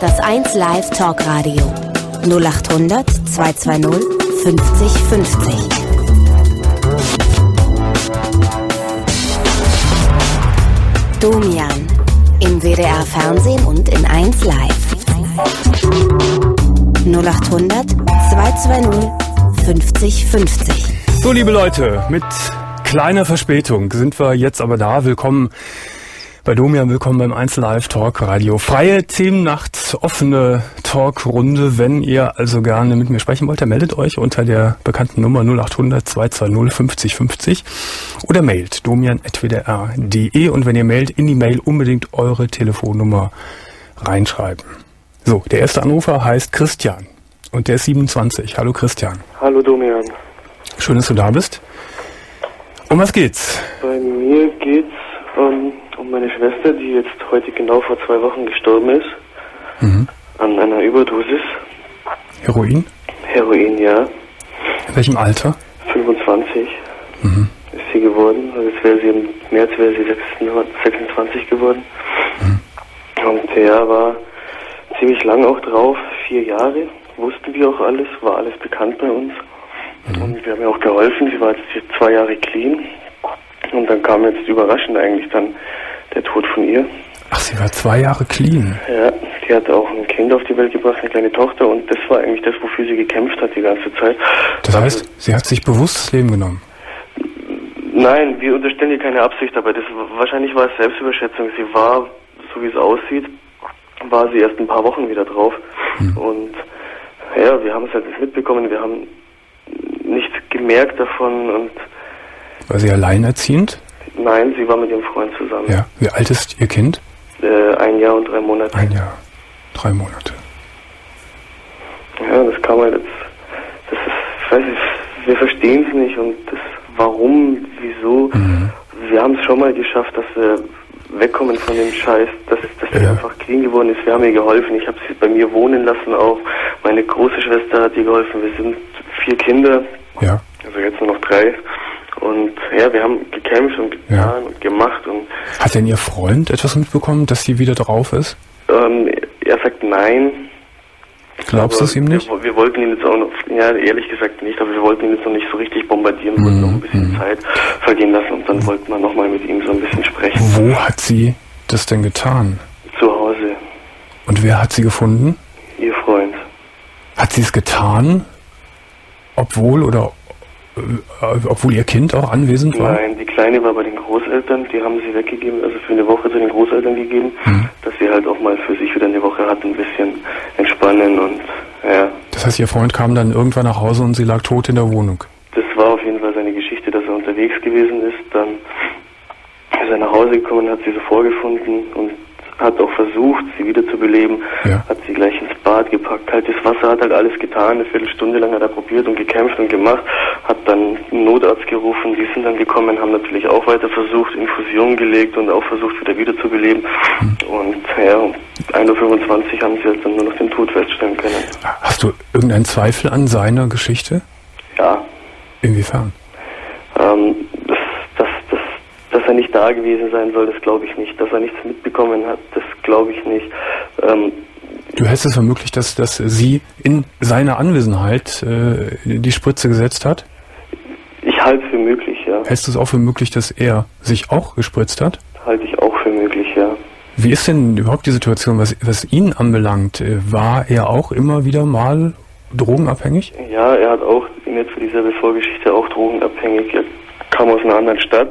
Das 1 Live Talkradio 0800 220 50 50. Domian im WDR Fernsehen und in 1 Live. 0800 220 50 50. So, liebe Leute, mit kleiner Verspätung sind wir jetzt aber da. Willkommen bei Domian, willkommen beim Einzellive Talk Radio. Freie Themennacht, offene Talkrunde. Wenn ihr also gerne mit mir sprechen wollt, dann meldet euch unter der bekannten Nummer 0800 220 50 50 oder mailt domian.wdr.de und wenn ihr mailt, in die Mail unbedingt eure Telefonnummer reinschreiben. So, der erste Anrufer heißt Christian und der ist 27. Hallo Christian. Hallo Domian. Schön, dass du da bist. Um was geht's? Bei mir geht's ähm, um meine Schwester, die jetzt heute genau vor zwei Wochen gestorben ist. Mhm. An einer Überdosis. Heroin? Heroin, ja. In welchem Alter? 25 Mhm. ist sie geworden. Also jetzt wäre sie im März wäre sie 26 geworden. Und ja, war ziemlich lang auch drauf, vier Jahre. Wussten wir auch alles, war alles bekannt bei uns. Und wir haben ihr auch geholfen. Sie war jetzt zwei Jahre clean. Und dann kam jetzt überraschend eigentlich dann der Tod von ihr. Ach, sie war zwei Jahre clean. Ja, die hat auch ein Kind auf die Welt gebracht, eine kleine Tochter. Und das war eigentlich das, wofür sie gekämpft hat die ganze Zeit. Das heißt, sie hat sich bewusst das Leben genommen. Nein, wir unterstellen ihr keine Absicht, aber das wahrscheinlich war es Selbstüberschätzung. Sie war, so wie es aussieht, war sie erst ein paar Wochen wieder drauf. Und ja, wir haben es halt nicht mitbekommen, wir haben nichts gemerkt davon und War sie alleinerziehend? Nein, sie war mit ihrem Freund zusammen. Ja. Wie alt ist ihr Kind? Äh, ein Jahr und drei Monate. Ein Jahr. Drei Monate. Ja, das kam halt jetzt. Das ist, ich weiß nicht, wir verstehen es nicht und das warum, wieso. Mhm. Wir haben es schon mal geschafft, dass wir wegkommen von dem Scheiß, dass, dass sie Ja. einfach clean geworden ist. Wir haben ihr geholfen. Ich habe sie bei mir wohnen lassen auch. Meine große Schwester hat ihr geholfen. Wir sind vier Kinder, Ja. also jetzt nur noch drei. Und ja, wir haben gekämpft und getan Ja. und gemacht und Hat denn ihr Freund etwas mitbekommen, dass sie wieder drauf ist? ähm, er sagt nein. Glaubst du es ihm nicht? Wir, wir wollten ihn jetzt auch noch, ja, ehrlich gesagt nicht, aber wir wollten ihn jetzt noch nicht so richtig bombardieren, wir wollten noch ein bisschen Zeit vergehen lassen und dann wollten wir nochmal mit ihm so ein bisschen sprechen. Wo hat sie das denn getan? Zu Hause, Und wer hat sie gefunden? ihr Freund. Hat sie es getan, obwohl oder obwohl ihr Kind auch anwesend war? Nein, die Kleine war bei den Großeltern, die haben sie weggegeben, also für eine Woche zu den Großeltern gegeben, Mhm. dass sie halt auch mal für sich wieder eine Woche hat, ein bisschen entspannen und ja, Das heißt, ihr Freund kam dann irgendwann nach Hause und sie lag tot in der Wohnung. das war auf jeden Fall seine Geschichte, dass er unterwegs gewesen ist. Dann ist er nach Hause gekommen, hat sie so vorgefunden und hat auch versucht, sie wieder zu beleben. Ja. Hat sie gleich ins Bad gepackt, kaltes Wasser, hat halt alles getan. Eine Viertelstunde lang hat er probiert und gekämpft und gemacht. Hat dann einen Notarzt gerufen, die sind dann gekommen, haben natürlich auch weiter versucht, Infusionen gelegt und auch versucht, wieder wieder zu beleben. Und ja, um 1.25 Uhr haben sie halt dann nur noch den Tod feststellen können. Hast du irgendeinen Zweifel an seiner Geschichte? Ja, Inwiefern? Ähm, dass, dass, dass, dass er nicht da gewesen sein soll, das glaube ich nicht. Dass er nichts mitbekommen hat, das glaube ich nicht. Ähm, Du hältst es für möglich, dass, dass sie in seiner Anwesenheit äh, die Spritze gesetzt hat? Ich halte es für möglich, ja. Hältst du es auch für möglich, dass er sich auch gespritzt hat? Halte ich auch für möglich, ja. Wie ist denn überhaupt die Situation, was, was ihn anbelangt? Äh, War er auch immer wieder mal drogenabhängig? Ja, er hat auch nicht für dieselbe Vorgeschichte auch drogenabhängig. Er kam aus einer anderen Stadt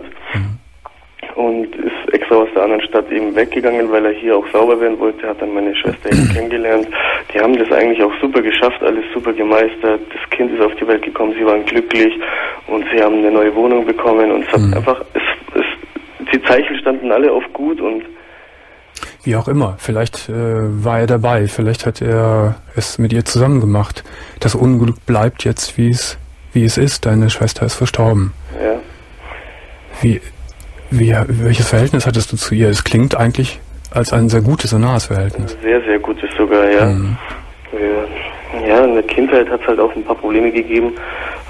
und ist extra aus der anderen Stadt eben weggegangen, weil er hier auch sauber werden wollte. Hat dann meine Schwester eben kennengelernt. Die haben das eigentlich auch super geschafft, alles super gemeistert. Das Kind ist auf die Welt gekommen, sie waren glücklich und sie haben eine neue Wohnung bekommen und es hat einfach, es, es, die Zeichen standen alle auf gut und Wie auch immer. Vielleicht äh, war er dabei. Vielleicht hat er es mit ihr zusammen gemacht. Das Unglück bleibt jetzt, wie es, wie es ist. Deine Schwester ist verstorben. ja. Wie, wie, welches Verhältnis hattest du zu ihr? Es klingt eigentlich als ein sehr gutes und nahes Verhältnis. Sehr, sehr gutes sogar, ja. Mhm. Ja, in der Kindheit hat es halt auch ein paar Probleme gegeben.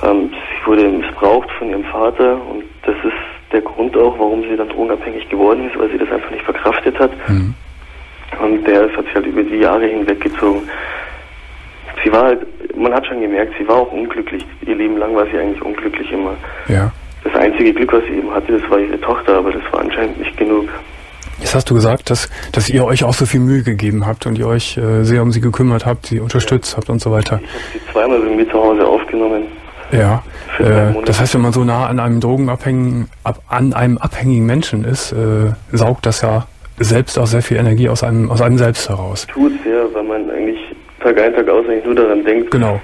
Ähm, sie wurde missbraucht von ihrem Vater und das ist der Grund auch, warum sie dann drogenabhängig geworden ist, weil sie das einfach nicht verkraftet hat. Mhm. Und der hat sich halt über die Jahre hinweggezogen. Sie war halt, man hat schon gemerkt, sie war auch unglücklich. Ihr Leben lang war sie eigentlich unglücklich immer. Ja. Das einzige Glück, was sie eben hatte, das war ihre Tochter, aber das war anscheinend nicht genug. Jetzt hast du gesagt, dass, dass ihr euch auch so viel Mühe gegeben habt und ihr euch äh, sehr um sie gekümmert habt, sie unterstützt ja. habt und so weiter. Ich habe sie zweimal bei mir zu Hause aufgenommen. Ja, äh, das heißt, wenn man so nah an einem Drogenabhängigen, ab, an einem abhängigen Menschen ist, äh, saugt das ja selbst auch sehr viel Energie aus einem, aus einem selbst heraus. Tut ja, weil man eigentlich Tag ein, Tag aus eigentlich nur daran denkt. Genau.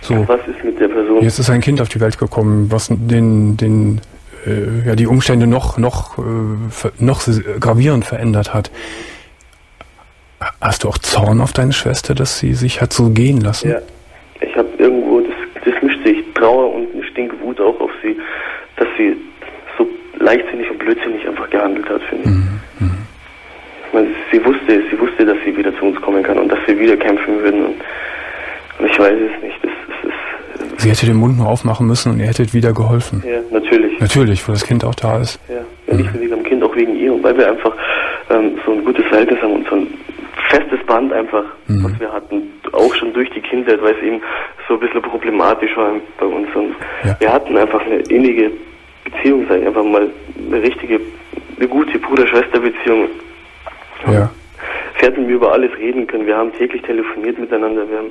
So. Was ist mit der Person? Jetzt ist ein Kind auf die Welt gekommen, was den, den, äh, ja, die Umstände noch, noch, äh, noch gravierend verändert hat. Hast du auch Zorn auf deine Schwester, dass sie sich hat so gehen lassen? Ja, ich habe irgendwo, das, das mischt sich Trauer und eine Stinkwut auch auf sie, dass sie so leichtsinnig und blödsinnig einfach gehandelt hat, finde ich. Mhm. Mhm. ich meine, sie wusste, sie wusste, dass sie wieder zu uns kommen kann und dass wir wieder kämpfen würden und, und ich weiß es nicht. Das, das ist, Sie hätte den Mund nur aufmachen müssen und ihr hättet wieder geholfen. Ja, natürlich. Natürlich, wo das Kind auch da ist. Ja, ja nicht nur wegen dem Kind, auch wegen ihr und weil wir einfach ähm, so ein gutes Verhältnis haben und so ein festes Band einfach, mhm. was wir hatten, auch schon durch die Kindheit, weil es eben so ein bisschen problematisch war bei uns. Und ja. wir hatten einfach eine innige Beziehung, sag ich einfach mal, eine richtige, eine gute Bruder-Schwester-Beziehung. Ja. Sie hatten wir über alles reden können. Wir haben täglich telefoniert miteinander. Wir haben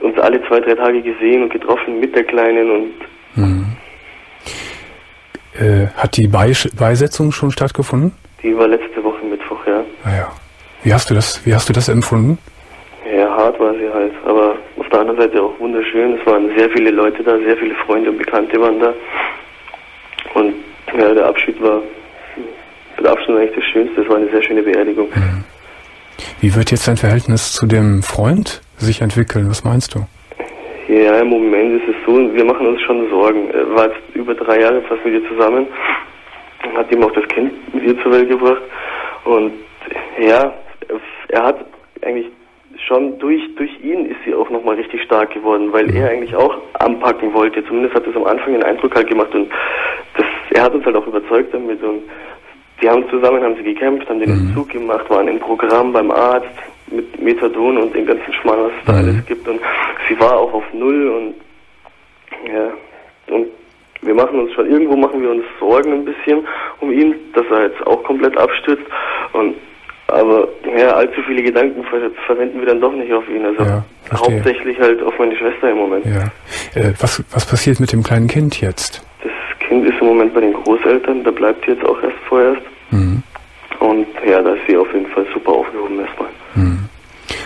uns alle zwei, drei Tage gesehen und getroffen mit der Kleinen und mhm. äh, hat die Beis Beisetzung schon stattgefunden? Die war letzte Woche Mittwoch, ja. Ah ja. Wie hast du das, wie hast du das empfunden? Ja, hart war sie halt, aber auf der anderen Seite auch wunderschön. Es waren sehr viele Leute da, sehr viele Freunde und Bekannte waren da. Und ja, der Abschied war mit Abstand eigentlich das Schönste. Es war eine sehr schöne Beerdigung. Mhm. Wie wird jetzt dein Verhältnis zu dem Freund sich entwickeln? Was meinst du? Ja, im Moment ist es so, wir machen uns schon Sorgen. Er war jetzt über drei Jahre fast mit ihr zusammen und hat ihm auch das Kind mit ihr zur Welt gebracht. Und ja, er hat eigentlich schon durch, durch ihn ist sie auch nochmal richtig stark geworden, weil er eigentlich auch anpacken wollte. Zumindest hat es am Anfang den Eindruck halt gemacht und das, er hat uns halt auch überzeugt damit und die haben zusammen, haben sie gekämpft, haben den mhm. Entzug gemacht, waren im Programm beim Arzt mit Methadon und den ganzen Schmarrn, was es da mhm. alles gibt und sie war auch auf Null und ja, und wir machen uns schon, irgendwo machen wir uns Sorgen ein bisschen um ihn, dass er jetzt auch komplett abstürzt und aber ja, allzu viele Gedanken ver verwenden wir dann doch nicht auf ihn. Also ja, hauptsächlich halt auf meine Schwester im Moment. Ja. Äh, was, was passiert mit dem kleinen Kind jetzt? Das Kind ist im Moment bei den Großeltern, da bleibt jetzt auch erst vorerst. Mhm. Und ja, da ist sie auf jeden Fall super aufgehoben erstmal. Mhm.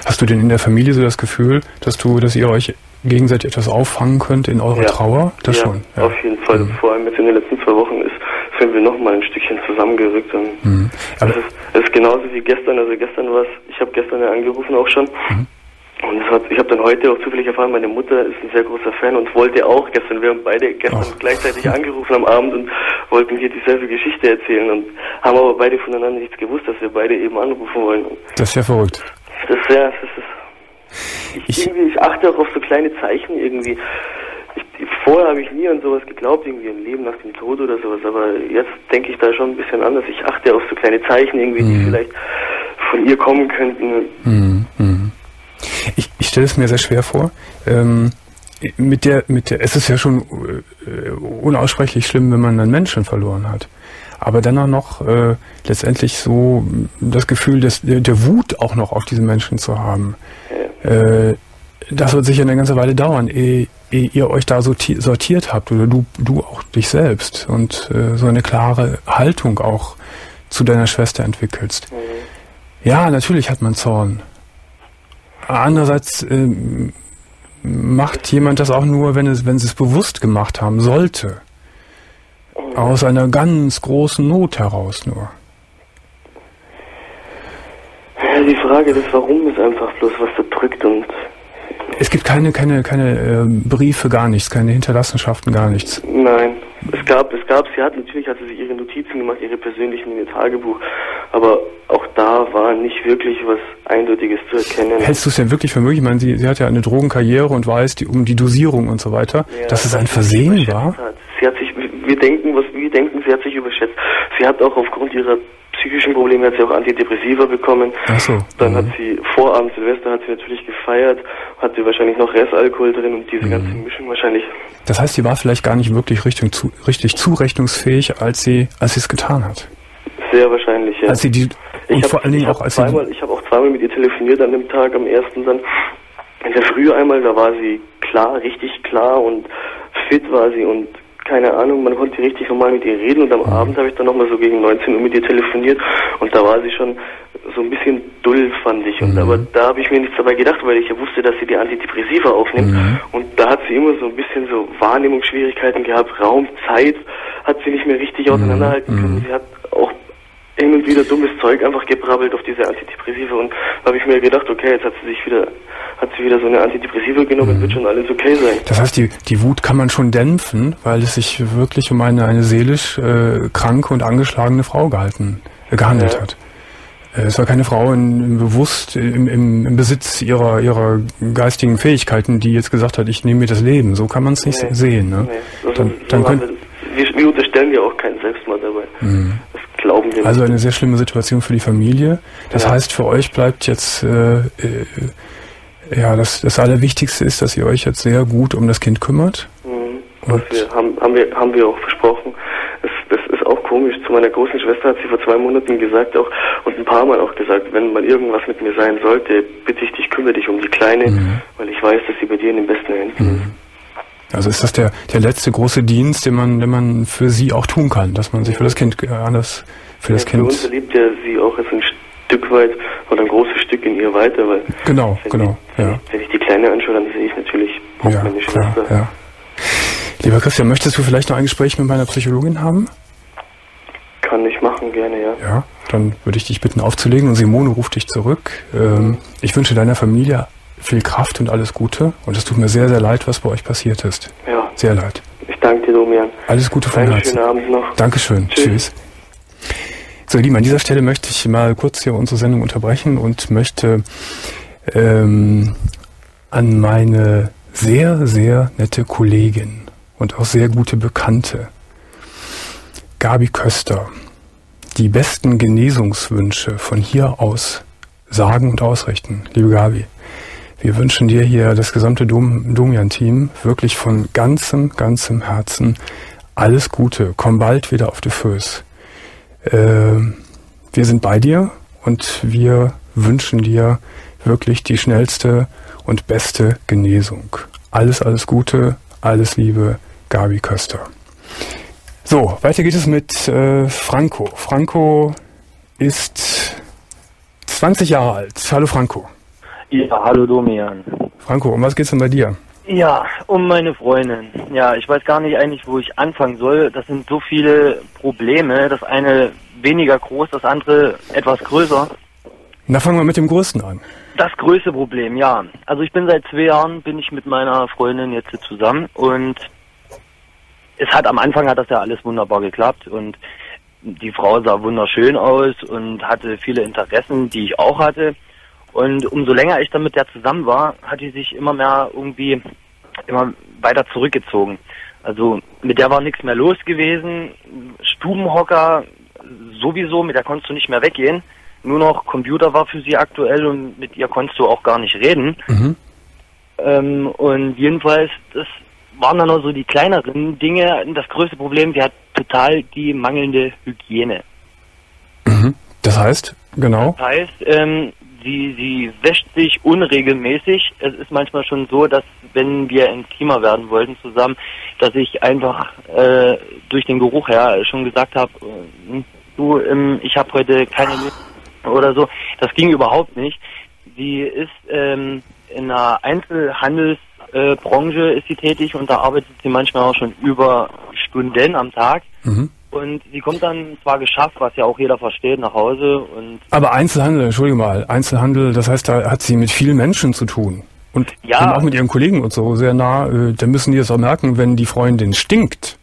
Hast du denn in der Familie so das Gefühl, dass du, dass ihr euch gegenseitig etwas auffangen könnt in eurer ja. Trauer? Das ja, schon. Ja, auf jeden Fall. Mhm. Vor allem jetzt in den letzten zwei Wochen ist sind wir noch mal ein Stückchen zusammengerückt. Mhm. es, ist, es ist genauso wie gestern. Also gestern war es, ich habe gestern ja angerufen auch schon. Mhm. Und hat, ich habe dann heute auch zufällig erfahren, meine Mutter ist ein sehr großer Fan und wollte auch gestern, wir haben beide gestern Ach. gleichzeitig angerufen am Abend und wollten hier dieselbe Geschichte erzählen und haben aber beide voneinander nichts gewusst, dass wir beide eben anrufen wollen. Das ist ja verrückt. Das ist ja, das ist, ich, irgendwie, ich achte auch auf so kleine Zeichen irgendwie. Ich, vorher habe ich nie an sowas geglaubt, irgendwie ein Leben nach dem Tod oder sowas, aber jetzt denke ich da schon ein bisschen anders. Ich achte auf so kleine Zeichen irgendwie, mhm. die vielleicht von ihr kommen könnten. Mhm. Stelle es mir sehr schwer vor. Ähm, mit der, mit der, es ist ja schon äh, unaussprechlich schlimm, wenn man einen Menschen verloren hat. Aber dennoch noch äh, letztendlich so das Gefühl, dass der, Wut auch noch auf diesen Menschen zu haben. Äh, das wird sicher eine ganze Weile dauern, ehe, ehe ihr euch da sortiert habt oder du, du auch dich selbst und äh, so eine klare Haltung auch zu deiner Schwester entwickelst. Mhm. Ja, natürlich hat man Zorn. Andererseits äh, macht jemand das auch nur, wenn es, wenn sie es bewusst gemacht haben sollte. Aus einer ganz großen Not heraus nur. Ja, die Frage des Warum ist einfach bloß, was drückt und. Es gibt keine, keine, keine äh, Briefe, gar nichts, keine Hinterlassenschaften, gar nichts. Nein. Es gab, es gab, sie hat natürlich hat sie sich ihre Notizen gemacht, ihre persönlichen in ihr Tagebuch, aber auch da war nicht wirklich was Eindeutiges zu erkennen. Hältst du es denn wirklich für möglich? Ich meine, sie, sie hat ja eine Drogenkarriere und weiß die, um die Dosierung und so weiter, ja, dass es ein Versehen war? Hat. Sie hat sich, wir denken, was wir denken, sie hat sich überschätzt. Sie hat auch aufgrund ihrer psychischen Probleme, hat sie auch Antidepressiva bekommen. Ach so. Dann Mhm. hat sie vor Abend Silvester hat sie natürlich gefeiert, hatte wahrscheinlich noch Restalkohol drin und diese ganze Mhm. Mischung wahrscheinlich. Das heißt, sie war vielleicht gar nicht wirklich Richtung zu, richtig zurechnungsfähig, als sie, als sie es getan hat. Sehr wahrscheinlich, ja. Als sie die, Ich und hab- vor allen Dingen auch als sie, zweimal, ich habe auch zweimal mit ihr telefoniert an dem Tag, am ersten dann. In der Früh einmal, da war sie klar, richtig klar und fit war sie und keine Ahnung, man konnte richtig normal mit ihr reden und am Abend habe ich dann nochmal so gegen 19 Uhr mit ihr telefoniert und da war sie schon so ein bisschen dull, fand ich. Und Mhm. aber da habe ich mir nichts dabei gedacht, weil ich ja wusste, dass sie die Antidepressiva aufnimmt Mhm. und da hat sie immer so ein bisschen so Wahrnehmungsschwierigkeiten gehabt, Raum, Zeit hat sie nicht mehr richtig auseinanderhalten können. Mhm. Sie hat auch hin und wieder dummes Zeug einfach gebrabbelt auf diese Antidepressiva und da habe ich mir gedacht, okay, jetzt hat sie sich wieder, hat sie wieder so eine Antidepressiva genommen, wird schon alles okay sein. das heißt, die, die Wut kann man schon dämpfen, weil es sich wirklich um eine, eine seelisch äh, kranke und angeschlagene Frau gehalten, äh, gehandelt Ja. hat. Äh, Es war keine Frau in, in bewusst im, im, im Besitz ihrer, ihrer geistigen Fähigkeiten, die jetzt gesagt hat, ich nehme mir das Leben. So kann man es nicht Nee. sehen. Ne? Nee, also Dann, dann wir, wir, unterstellen ja auch keinen Selbstmord dabei. Das glauben wir also eine sehr schlimme Situation für die Familie. Das Ja. heißt, für euch bleibt jetzt, äh, äh, ja, das, das Allerwichtigste ist, dass ihr euch jetzt sehr gut um das Kind kümmert. Mhm. Und- wir, haben, haben, wir, haben wir auch versprochen. Es, das ist auch komisch. Zu meiner großen Schwester hat sie vor zwei Monaten gesagt auch und ein paar Mal auch gesagt, wenn mal irgendwas mit mir sein sollte, bitte ich dich, kümmere dich um die Kleine, Mhm. weil ich weiß, dass sie bei dir in den besten Händen ist. Also ist das der, der letzte große Dienst, den man, den man für sie auch tun kann, dass man sich für das Kind äh, anders, für das Ja, Für uns Kind. erlebt ja sie auch jetzt ein Stück weit oder ein großes Stück in ihr weiter, weil Genau, wenn, genau, ich, wenn, ja. ich, wenn ich die Kleine anschaue, dann sehe ich natürlich auch Ja, meine klar, Schwester. ja. Lieber Christian, möchtest du vielleicht noch ein Gespräch mit meiner Psychologin haben? Kann ich machen, gerne, ja. Ja, dann würde ich dich bitten aufzulegen und Simone ruft dich zurück. Ähm, ich wünsche deiner Familie viel Kraft und alles Gute und es tut mir sehr, sehr leid, was bei euch passiert ist. Ja, Sehr leid. ich danke dir, Domian. Alles Gute von Herzen. schönen Abend noch. Dankeschön. Tschüss. Tschüss. So, ihr Lieben, an dieser Stelle möchte ich mal kurz hier unsere Sendung unterbrechen und möchte ähm, an meine sehr, sehr nette Kollegin und auch sehr gute Bekannte, Gabi Köster, die besten Genesungswünsche von hier aus sagen und ausrichten. Liebe Gabi, wir wünschen dir hier das gesamte Dom Domian-Team wirklich von ganzem, ganzem Herzen alles Gute. Komm bald wieder auf die Föß. Ähm, wir sind bei dir und wir wünschen dir wirklich die schnellste und beste Genesung. Alles, alles Gute, alles Liebe, Gabi Köster. So, weiter geht es mit äh, Franco. Franco ist 20 Jahre alt. Hallo Franco. Ja, hallo Domian. Franco, um was geht's denn bei dir? Ja, um meine Freundin. Ja, ich weiß gar nicht eigentlich, wo ich anfangen soll. Das sind so viele Probleme. Das eine weniger groß, das andere etwas größer. Na, fangen wir mit dem Größten an. Das größte Problem, ja. Also ich bin seit zwei Jahren, bin ich mit meiner Freundin jetzt zusammen und es hat am Anfang hat das ja alles wunderbar geklappt und die Frau sah wunderschön aus und hatte viele Interessen, die ich auch hatte. Und umso länger ich dann mit der zusammen war, hat die sich immer mehr irgendwie immer weiter zurückgezogen. Also mit der war nichts mehr los gewesen. Stubenhocker sowieso, mit der konntest du nicht mehr weggehen. Nur noch Computer war für sie aktuell und mit ihr konntest du auch gar nicht reden. Mhm. Ähm, und jedenfalls, das waren dann noch so die kleineren Dinge. Das größte Problem, sie hat total die mangelnde Hygiene. Mhm. Das heißt, genau. Das heißt, ähm, sie, sie wäscht sich unregelmäßig. Es ist manchmal schon so, dass wenn wir intimer werden wollten zusammen, dass ich einfach äh, durch den Geruch her schon gesagt habe, äh, du, ähm, ich habe heute keine Lust oder so. Das ging überhaupt nicht. Sie ist ähm, in einer Einzelhandelsbranche äh, ist sie tätig und da arbeitet sie manchmal auch schon über Stunden am Tag. Mhm. Und sie kommt dann zwar geschafft, was ja auch jeder versteht, nach Hause und Aber Einzelhandel, entschuldige mal, Einzelhandel, das heißt, da hat sie mit vielen Menschen zu tun. Und Ja. auch mit ihren Kollegen und so sehr nah. Äh, da müssen die es auch merken, wenn die Freundin stinkt.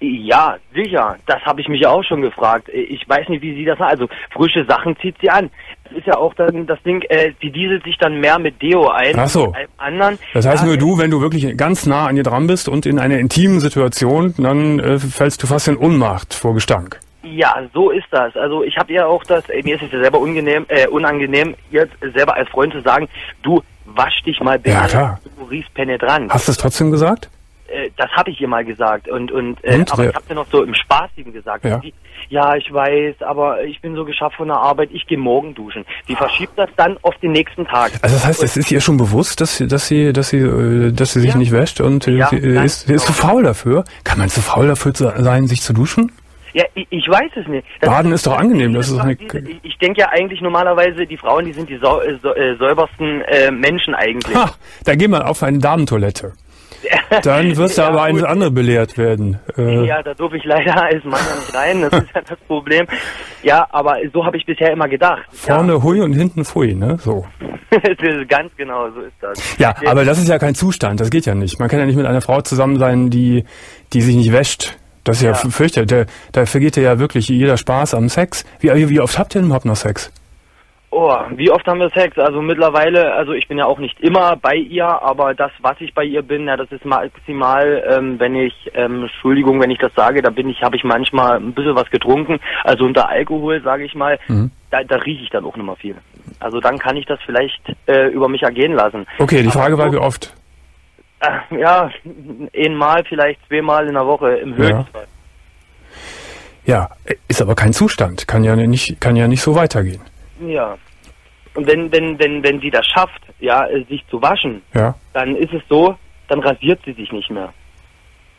Ja, sicher. Das habe ich mich auch schon gefragt. Ich weiß nicht, wie sie das. Also frische Sachen zieht sie an. Das ist ja auch dann das Ding, äh, die dieselt sich dann mehr mit Deo ein. Ach so. als einem anderen. Das heißt, Ja, nur du, wenn du wirklich ganz nah an ihr dran bist und in einer intimen Situation, dann äh, fällst du fast in Ohnmacht vor Gestank. Ja, so ist das. Also ich habe ihr auch das, äh, mir ist es ja selber unangenehm, äh, unangenehm, jetzt selber als Freund zu sagen, du wasch dich mal Ja, klar. du riechst penetrant. Hast du es trotzdem gesagt? Äh, das habe ich ihr mal gesagt und und, äh, Und? aber ich habe dir noch so im Spaßigen gesagt. Ja. Und Die, ja, ich weiß, aber ich bin so geschafft von der Arbeit, ich gehe morgen duschen. Die verschiebt das dann auf den nächsten Tag. Also das heißt, es ist ihr schon bewusst, dass sie, dass sie, dass sie, äh, dass sie sich Ja. nicht wäscht und äh, Ja, sie, ist, ist zu genau. faul dafür. Kann man zu faul dafür zu- sein, sich zu duschen? Ja, ich, ich weiß es nicht. Baden ist doch angenehm, das ist eine- Ich, ich denke ja eigentlich normalerweise, die Frauen, die sind die sau, äh, säubersten äh, Menschen eigentlich. Ha, da geh mal auf eine Damentoilette. Dann wirst du Ja, aber eines andere belehrt werden. Äh, Ja, da durfte ich leider als Mann ja nicht rein, das ist ja das Problem. Ja, aber so habe ich bisher immer gedacht. Vorne hui und hinten pfui, ne? So. Ja, ganz genau, so ist das. Ja, aber das ist ja kein Zustand, das geht ja nicht. Man kann ja nicht mit einer Frau zusammen sein, die, die sich nicht wäscht. Das ist ja, Ja. fürchterlich. Da, da vergeht ja wirklich jeder Spaß am Sex. Wie, wie oft habt ihr denn überhaupt noch Sex? Oh, wie oft haben wir Sex? Also mittlerweile, also ich bin ja auch nicht immer bei ihr, aber das, was ich bei ihr bin, ja, das ist maximal, ähm, wenn ich, ähm, Entschuldigung, wenn ich das sage, da bin ich, habe ich manchmal ein bisschen was getrunken. Also unter Alkohol, sage ich mal, Mhm. da, da rieche ich dann auch nicht mehr viel. Also dann kann ich das vielleicht äh, über mich ergehen lassen. Okay, die Frage Aber war, wie oft? Äh, ja, einmal, vielleicht zweimal in der Woche im Ja. Höchstfall. Ja, ist aber kein Zustand. Kann ja nicht, kann ja nicht so weitergehen. Ja. Und wenn, wenn, wenn, wenn sie das schafft, ja, äh, sich zu waschen, Ja. dann ist es so, dann rasiert sie sich nicht mehr.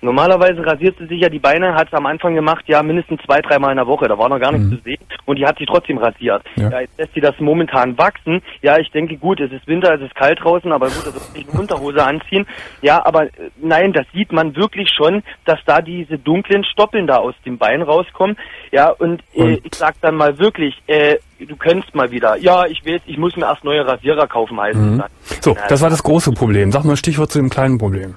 Normalerweise rasiert sie sich ja die Beine, hat es am Anfang gemacht, ja, mindestens zwei, dreimal in der Woche, da war noch gar nichts Mhm. zu sehen und die hat sich trotzdem rasiert. Ja. Ja. jetzt lässt sie das momentan wachsen. Ja, ich denke, gut, es ist Winter, es ist kalt draußen, aber gut, da wird sich eine Unterhose anziehen. Ja, aber äh, nein, das sieht man wirklich schon, dass da diese dunklen Stoppeln da aus dem Bein rauskommen. Ja, und, äh, Und- ich sag dann mal wirklich, äh, du könntest mal wieder. Ja, ich weiß, ich muss mir erst neue Rasierer kaufen, heißt Mhm. dann. So, das war das große Problem. Sag mal Stichwort zu dem kleinen Problem.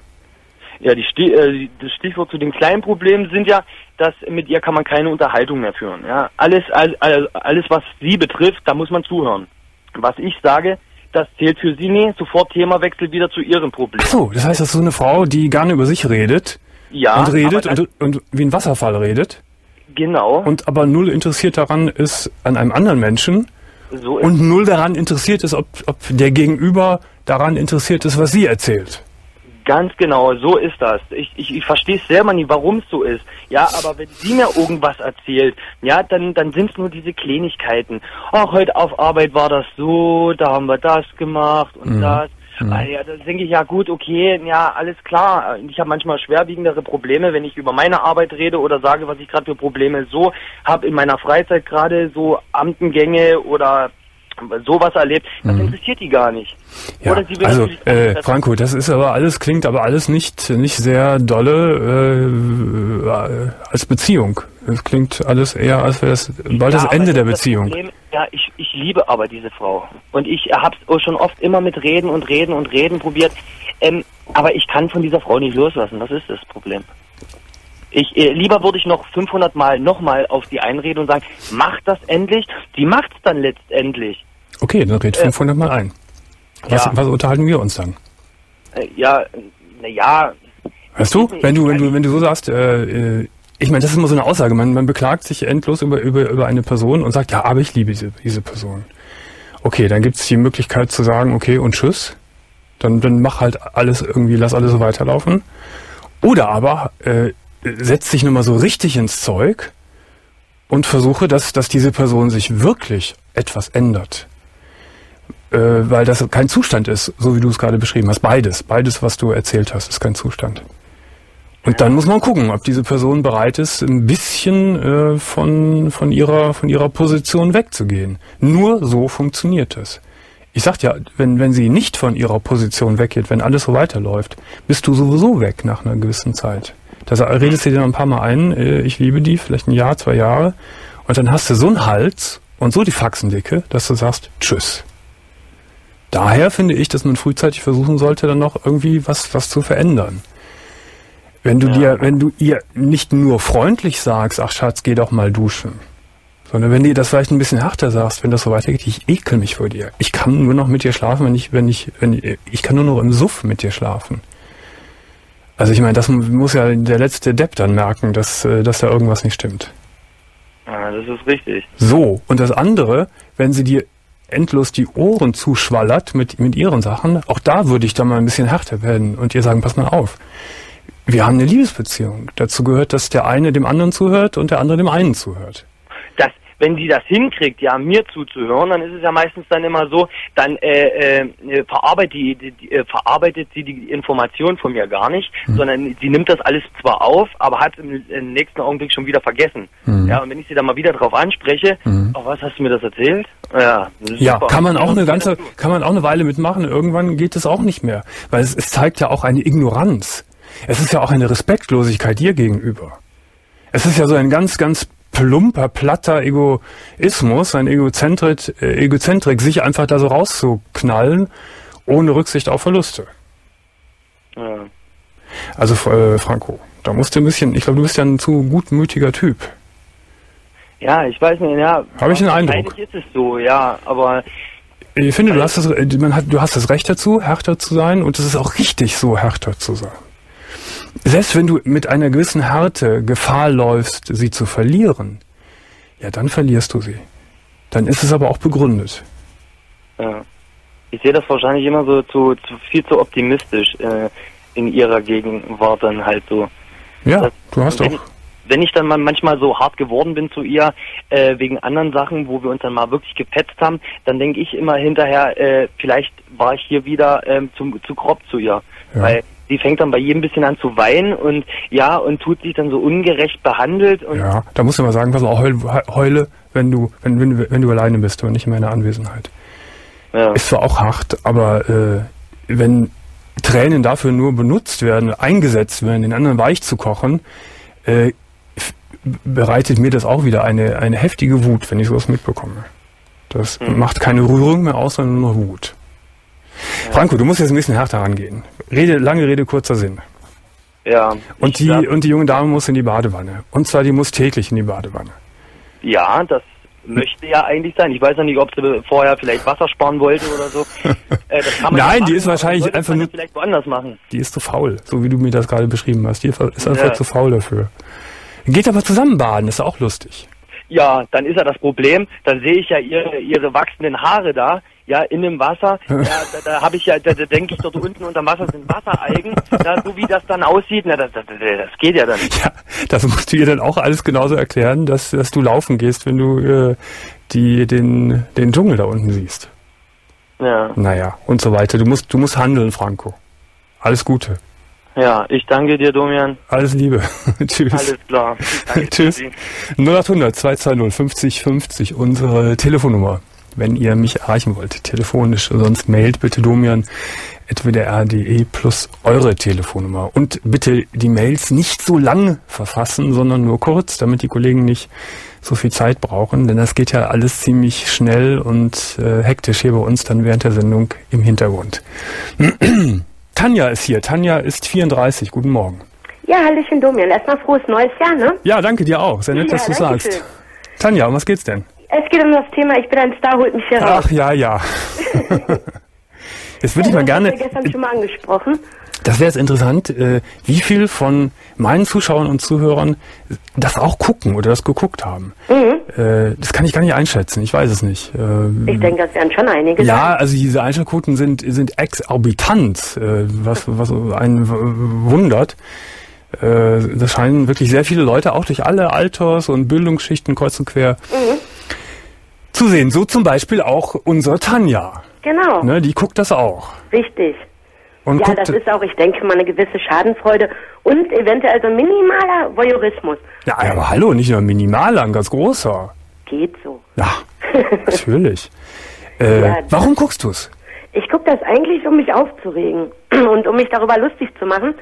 Ja, die äh, das Stichwort zu dem kleinen Problem sind ja, dass mit ihr kann man keine Unterhaltung mehr führen. Ja, alles, all, all, alles was sie betrifft, da muss man zuhören. Was ich sage, das zählt für sie nie. Sofort Themawechsel wieder zu ihrem Problem. Ach so, das heißt, das ist so eine Frau, die gerne über sich redet Ja, und redet und, und wie ein Wasserfall redet genau. und aber null interessiert daran ist an einem anderen Menschen so ist und null daran interessiert ist, ob, ob der Gegenüber daran interessiert ist, was sie erzählt. Ganz genau, so ist das. Ich, ich, ich verstehe es selber nie, warum es so ist. Ja, aber wenn sie mir irgendwas erzählt, ja, dann, dann sind es nur diese Kleinigkeiten. Ach, heute auf Arbeit war das so, da haben wir das gemacht und das. Ah, ja, da denke ich, ja gut, okay, ja, alles klar. Ich habe manchmal schwerwiegendere Probleme, wenn ich über meine Arbeit rede oder sage, was ich gerade für Probleme so habe in meiner Freizeit gerade, so Amtengänge oder sowas erlebt. Das interessiert die gar nicht. Ja, Oder sie will also äh, Franco, das ist aber alles klingt aber alles nicht nicht sehr dolle äh, als Beziehung. Es klingt alles eher als wäre es bald das Ja, Ende aber der das Beziehung. Problem, ja, ich, ich liebe aber diese Frau. Und ich habe es schon oft immer mit Reden und Reden und Reden probiert. Ähm, aber ich kann von dieser Frau nicht loslassen. Das ist das Problem. Ich, äh, lieber würde ich noch 500 Mal nochmal auf sie einreden und sagen, mach das endlich. Die macht's dann letztendlich. Okay, dann red 500 mal ein. Was, ja. was unterhalten wir uns dann? Äh, ja, naja, Weißt du, wenn du wenn du wenn du so sagst, äh, äh, ich meine, das ist immer so eine Aussage. Man, man beklagt sich endlos über, über, über eine Person und sagt, ja, aber ich liebe diese, diese Person. Okay, dann gibt es die Möglichkeit zu sagen, okay, und tschüss. Dann, dann mach halt alles irgendwie, lass alles so weiterlaufen. Oder aber äh, setz dich nochmal so richtig ins Zeug und versuche, dass, dass diese Person sich wirklich etwas ändert. Äh, weil das kein Zustand ist, so wie du es gerade beschrieben hast. Beides, beides, was du erzählt hast, ist kein Zustand. Und dann muss man gucken, ob diese Person bereit ist, ein bisschen äh, von, von, ihrer, von ihrer Position wegzugehen. Nur so funktioniert es. Ich sag ja, wenn, wenn sie nicht von ihrer Position weggeht, wenn alles so weiterläuft, bist du sowieso weg nach einer gewissen Zeit. Da sa- redest du dir noch ein paar Mal ein, äh, ich liebe die, vielleicht ein Jahr, zwei Jahre, und dann hast du so einen Hals und so die Faxendicke, dass du sagst, tschüss. Daher finde ich, dass man frühzeitig versuchen sollte, dann noch irgendwie was, was zu verändern. Wenn du dir, wenn du ihr nicht nur freundlich sagst, ach Schatz, geh doch mal duschen, sondern wenn dir das vielleicht ein bisschen härter sagst, wenn das so weitergeht, ich ekel mich vor dir. Ich kann nur noch mit dir schlafen, wenn ich, wenn ich, wenn ich, ich kann nur noch im Suff mit dir schlafen. Also ich meine, das muss ja der letzte Depp dann merken, dass, äh, dass da irgendwas nicht stimmt. Ja, das ist richtig. So, und das andere, wenn sie dir endlos die Ohren zuschwallert mit, mit ihren Sachen, auch da würde ich dann mal ein bisschen härter werden und ihr sagen, pass mal auf. Wir haben eine Liebesbeziehung. Dazu gehört, dass der eine dem anderen zuhört und der andere dem einen zuhört. Das, wenn sie das hinkriegt, ja, mir zuzuhören, dann ist es ja meistens dann immer so, dann äh, äh, verarbeitet, die, die, die, äh, verarbeitet sie die Information von mir gar nicht, Hm. sondern sie nimmt das alles zwar auf, aber hat im, im nächsten Augenblick schon wieder vergessen. Hm. Ja, und wenn ich sie dann mal wieder drauf anspreche, oh, was hast du mir das erzählt? Ja, Ja, super. kann man auch eine ganze, kann man auch eine Weile mitmachen. Irgendwann geht es auch nicht mehr, weil es, es zeigt ja auch eine Ignoranz. Es ist ja auch eine Respektlosigkeit dir gegenüber. Es ist ja so ein ganz, ganz plumper, platter Egoismus, ein Egozentrik, äh, Egozentrik, sich einfach da so rauszuknallen, ohne Rücksicht auf Verluste. Ja. Also äh, Franco, da musst du ein bisschen, ich glaube, du bist ja ein zu gutmütiger Typ. ja, ich weiß nicht, ja. Habe ich den Eindruck. Wahrscheinlich ist es so, ja, aber Ich finde, du hast das, man hat, du hast das Recht dazu, härter zu sein und es ist auch richtig, so härter zu sein. Selbst wenn du mit einer gewissen Härte Gefahr läufst, sie zu verlieren, ja, dann verlierst du sie. Dann ist es aber auch begründet. Ja. Ich sehe das wahrscheinlich immer so zu, zu viel zu optimistisch äh, in ihrer Gegenwart dann halt so. Ja, Das- du hast wenn, auch. wenn ich dann mal manchmal so hart geworden bin zu ihr, äh, wegen anderen Sachen, wo wir uns dann mal wirklich gepetzt haben, dann denke ich immer hinterher, äh, vielleicht war ich hier wieder ähm, zu, zu grob zu ihr. Ja. Weil sie fängt dann bei jedem ein bisschen an zu weinen und ja, und tut sich dann so ungerecht behandelt und Ja, da musst du mal sagen, pass auf, heul, heule, wenn du, wenn, wenn, wenn du alleine bist und nicht in meiner Anwesenheit. ja. Ist zwar auch hart, aber äh, wenn Tränen dafür nur benutzt werden, eingesetzt werden, den anderen weich zu kochen, äh, bereitet mir das auch wieder eine, eine heftige Wut, wenn ich sowas mitbekomme. Das Mhm. macht keine Rührung mehr aus, sondern nur noch Wut. Franco, du musst jetzt ein bisschen härter rangehen. Rede, lange Rede, kurzer Sinn. ja. Und die, sag- und die junge Dame muss in die Badewanne. Und zwar, die muss täglich in die Badewanne. Ja, das möchte ja eigentlich sein. Ich weiß ja nicht, ob sie vorher vielleicht Wasser sparen wollte oder so. Äh, das kann man Nein, ja die ist wahrscheinlich einfach nur- ja vielleicht woanders machen. Die ist zu faul, so wie du mir das gerade beschrieben hast. Die ist einfach Ja. zu faul dafür. Geht aber zusammen baden, ist auch lustig. Ja, dann ist ja das Problem, dann sehe ich ja ihre, ihre wachsenden Haare da, ja, in dem Wasser. Ja, da, da habe ich ja, da, da denke ich dort unten unter Wasser sind Wassereigen. Ja, so wie das dann aussieht, na, das, das, das geht ja dann nicht. Ja, das musst du ihr dann auch alles genauso erklären, dass, dass du laufen gehst, wenn du äh, die, den, den Dschungel da unten siehst. Ja, Naja, und so weiter. Du musst, du musst handeln, Franco. Alles Gute. Ja, ich danke dir, Domian. Alles Liebe. Tschüss. Alles klar. Tschüss. Ihnen. 0800 220 50 50, unsere Telefonnummer, wenn ihr mich erreichen wollt. Telefonisch, sonst mailt bitte Domian wdr.de plus eure Telefonnummer. Und bitte die Mails nicht so lang verfassen, sondern nur kurz, damit die Kollegen nicht so viel Zeit brauchen, denn das geht ja alles ziemlich schnell und äh, hektisch hier bei uns dann während der Sendung im Hintergrund. Tanja ist hier. Tanja ist 34. Guten Morgen. Ja, Hallöchen Domian. Erstmal frohes neues Jahr, ne? Ja, danke dir auch. Sehr nett, Ja, dass du sagst. schön. Tanja, um was geht's denn? Es geht um das Thema, ich bin ein Star, holt mich hier raus. Ach ja, ja. Jetzt würde ich mal Das gerne, ja gestern schon mal angesprochen. Das wäre jetzt interessant, äh, wie viel von meinen Zuschauern und Zuhörern das auch gucken oder das geguckt haben. Äh, Das kann ich gar nicht einschätzen, ich weiß es nicht. Äh, Ich denke, das werden schon einige ja, sein. also diese Einschaltquoten sind, sind exorbitant, äh, was, was einen wundert. Äh, Das scheinen wirklich sehr viele Leute, auch durch alle Alters- und Bildungsschichten kreuz und quer, zu sehen. So zum Beispiel auch unsere Tanja. Genau, Ne, die guckt das auch. richtig. Und Ja, das ist auch, ich denke mal, eine gewisse Schadenfreude und eventuell so ein minimaler Voyeurismus. ja, aber hallo, nicht nur ein minimaler, ein ganz großer. Geht so. Ja, natürlich. Äh, Ja, warum guckst du's? Ich gucke das eigentlich, um mich aufzuregen und um mich darüber lustig zu machen.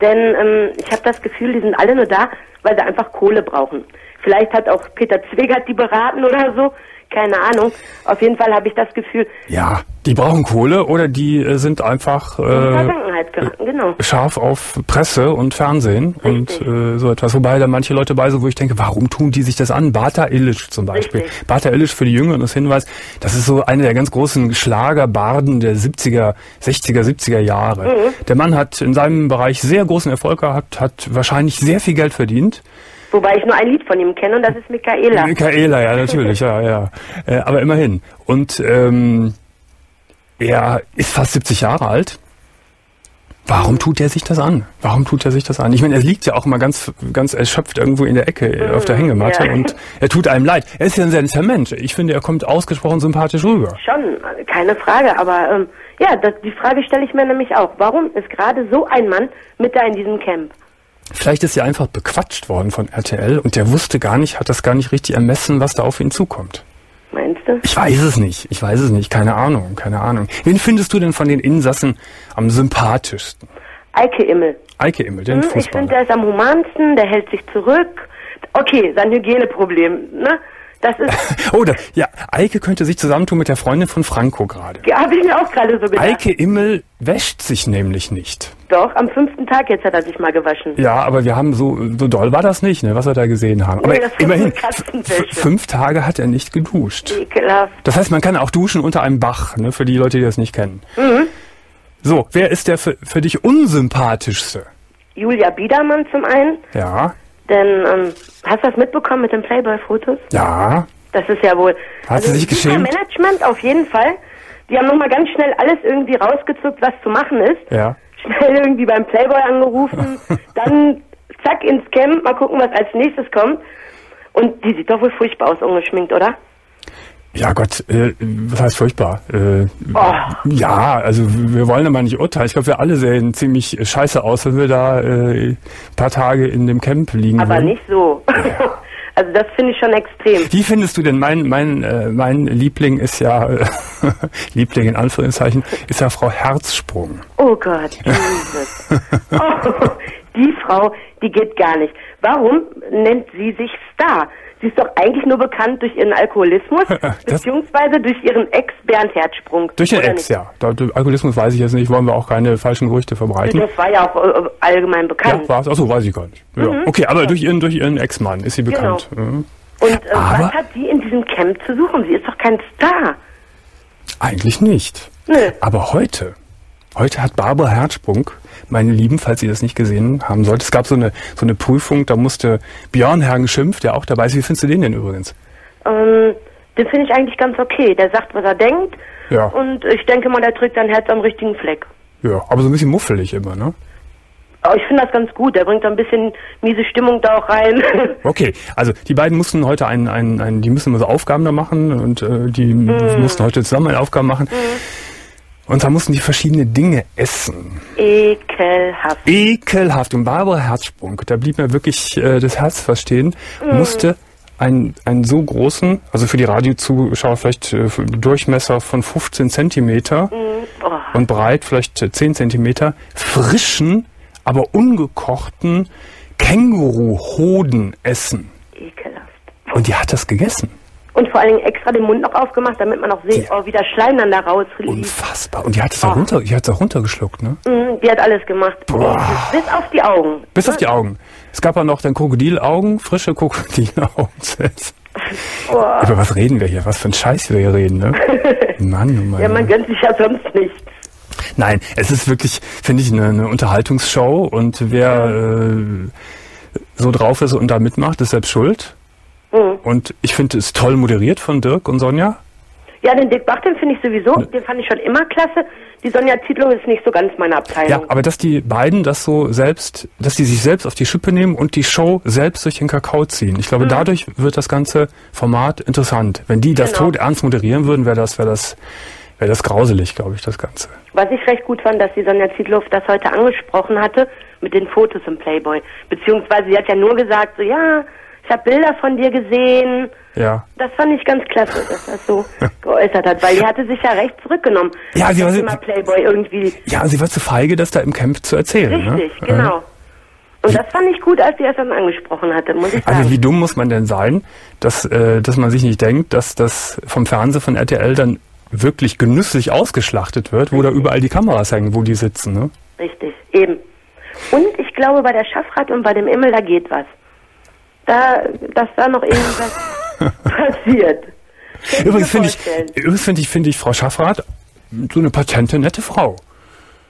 Denn ähm, ich habe das Gefühl, die sind alle nur da, weil sie einfach Kohle brauchen. Vielleicht hat auch Peter Zwegert die beraten oder so. Keine Ahnung. Auf jeden Fall habe ich das Gefühl, Ja, die brauchen Kohle oder die äh, sind einfach äh, geraten. Genau. scharf auf Presse und Fernsehen und Richtig. äh, so etwas. Wobei da manche Leute bei sind, wo ich denke, warum tun die sich das an? Bata Illich zum Beispiel. Richtig. Bata Illich für die Jüngeren das Hinweis, das ist so einer der ganz großen Schlagerbarden der 70er, 60er, 70er Jahre. Mhm. Der Mann hat in seinem Bereich sehr großen Erfolg gehabt, hat wahrscheinlich sehr viel Geld verdient. Wobei ich nur ein Lied von ihm kenne und das ist Michaela. Michaela, ja, natürlich, ja, ja. Äh, aber immerhin. Und ähm, er ist fast 70 Jahre alt. Warum tut er sich das an? Warum tut er sich das an? Ich meine, er liegt ja auch immer ganz, ganz erschöpft irgendwo in der Ecke äh, auf der Hängematte ja. und er tut einem leid. Er ist ja ein sehr netter Mensch. Ich finde, er kommt ausgesprochen sympathisch rüber. Schon, keine Frage, aber ähm, ja, das, die Frage stelle ich mir nämlich auch. Warum ist gerade so ein Mann mit da in diesem Camp? Vielleicht ist er einfach bequatscht worden von RTL und der wusste gar nicht, hat das gar nicht richtig ermessen, was da auf ihn zukommt. Meinst du? Ich weiß es nicht. Ich weiß es nicht. Keine Ahnung. Keine Ahnung. Wen findest du denn von den Insassen am sympathischsten? Eike Immel. Eike Immel, den Hm, ich finde, Fußballer. der ist am humansten, der hält sich zurück. Okay, sein Hygieneproblem, ne? Das ist, Oh, da, ja, Eike könnte sich zusammentun mit der Freundin von Franco gerade. habe ich mir auch gerade so gedacht. Eike Immel wäscht sich nämlich nicht. Doch, am fünften Tag jetzt hat er sich mal gewaschen. Ja, aber wir haben so, so doll war das nicht, ne, was wir da gesehen haben. Aber Nee, das war immerhin, fünf Tage hat er nicht geduscht. Ekelhaft. Das heißt, man kann auch duschen unter einem Bach, ne, für die Leute, die das nicht kennen. Mhm. So, wer ist der für, für dich unsympathischste? Julia Biedermann zum einen, Ja, denn ähm, hast du das mitbekommen mit den Playboy-Fotos? ja, Das ist ja wohl. Hat sie sich super geschämt? Management auf jeden Fall. Die haben nochmal ganz schnell alles irgendwie rausgezuckt, was zu machen ist. ja. Schnell irgendwie beim Playboy angerufen, dann zack ins Camp, mal gucken, was als nächstes kommt. Und die sieht doch wohl furchtbar aus, ungeschminkt, oder? Ja Gott, äh, was heißt furchtbar? Äh, Oh. Ja, also wir wollen aber nicht urteilen. Ich glaube, wir alle sehen ziemlich scheiße aus, wenn wir da äh, ein paar Tage in dem Camp liegen Aber würden. nicht so. also das finde ich schon extrem. Wie findest du denn, mein, mein, äh, mein Liebling ist ja, äh, Liebling in Anführungszeichen, ist ja Frau Herzsprung. Oh Gott, Jesus. oh, die Frau, die geht gar nicht. Warum nennt sie sich Star? Sie ist doch eigentlich nur bekannt durch ihren Alkoholismus, beziehungsweise durch ihren Ex Bernd Herzsprung. Durch den Oder Ex, nicht? ja. Da, Alkoholismus weiß ich jetzt nicht, wollen wir auch keine falschen Gerüchte verbreiten. Das war ja auch äh, allgemein bekannt. Ja? Achso, weiß ich gar nicht. Ja. Okay, aber durch ihren, durch ihren Ex-Mann ist sie bekannt. Mhm. Und äh, was hat sie in diesem Camp zu suchen? Sie ist doch kein Star. Eigentlich nicht. Nö. Aber heute, heute hat Barbara Herzsprung, meine Lieben, falls ihr das nicht gesehen haben sollt, es gab so eine, so eine Prüfung, da musste Björn Hergen-Schimpf, der auch dabei ist. Wie findest du den denn übrigens? Ähm, den finde ich eigentlich ganz okay. Der sagt, was er denkt. Ja. Und ich denke mal, der drückt sein Herz am richtigen Fleck. Ja, aber so ein bisschen muffelig immer, ne? Aber ich finde das ganz gut. Der bringt so ein bisschen miese Stimmung da auch rein. Okay, also die beiden mussten heute einen, einen, einen die müssen immer so Aufgaben da machen und äh, die Mhm. mussten heute zusammen eine Aufgabe machen. Und da mussten die verschiedene Dinge essen. Ekelhaft. Ekelhaft. Und Barbara Herzsprung, da blieb mir wirklich äh, das Herz verstehen, musste einen, einen so großen, also für die Radiozuschauer vielleicht äh, Durchmesser von 15 Zentimeter Oh, und breit vielleicht äh, 10 Zentimeter, frischen, aber ungekochten Känguruhoden essen. ekelhaft. Und die hat das gegessen. Und vor allen Dingen extra den Mund noch aufgemacht, damit man auch sieht, Ja. oh, wie der Schleim dann da rauslief. Unfassbar. Und die hat es auch Oh. runter, die hat's auch runtergeschluckt, ne? Mhm, Die hat alles gemacht. Bis auf die Augen. Bis auf die Augen. Es gab auch noch dann Krokodilaugen, frische Krokodilaugen. Boah. Über was reden wir hier? Was für ein Scheiß wir hier reden, ne? Mann, oh Mann. Ja, man gönnt sich ja sonst nichts. Nein, es ist wirklich, finde ich, eine, eine Unterhaltungsshow und wer äh, so drauf ist und da mitmacht, ist selbst schuld. Mhm. Und ich finde es toll moderiert von Dirk und Sonja. Ja, den Dick Bach, den finde ich sowieso, den fand ich schon immer klasse. Die Sonja Zietlow ist nicht so ganz meine Abteilung. Ja, aber dass die beiden das so selbst, dass die sich selbst auf die Schippe nehmen und die Show selbst durch den Kakao ziehen. Ich glaube, dadurch wird das ganze Format interessant. Wenn die das Genau. tot ernst moderieren würden, wäre das, wäre das, wäre das grauselig, glaube ich, das Ganze. Was ich recht gut fand, dass die Sonja Zietlow das heute angesprochen hatte mit den Fotos im Playboy. Beziehungsweise sie hat ja nur gesagt, so ja, ich habe Bilder von dir gesehen. Ja. Das fand ich ganz klasse, dass das so geäußert hat, weil die hatte sich ja recht zurückgenommen. Ja, sie war- Thema Playboy irgendwie Ja, sie war zu feige, das da im Camp zu erzählen. richtig, ne? genau. Und das fand ich gut, als sie das dann angesprochen hatte, muss ich Also sagen. wie dumm muss man denn sein, dass, äh, dass man sich nicht denkt, dass das vom Fernsehen von RTL dann wirklich genüsslich ausgeschlachtet wird, wo da überall die Kameras hängen, wo die sitzen. Ne? Richtig, eben. Und ich glaube, bei der Schaffrat und bei dem Immel, da geht was. Da, dass da noch irgendwas passiert. Übrigens finde ich, übrigens finde ich, finde ich Frau Schaffrath so eine patente, nette Frau.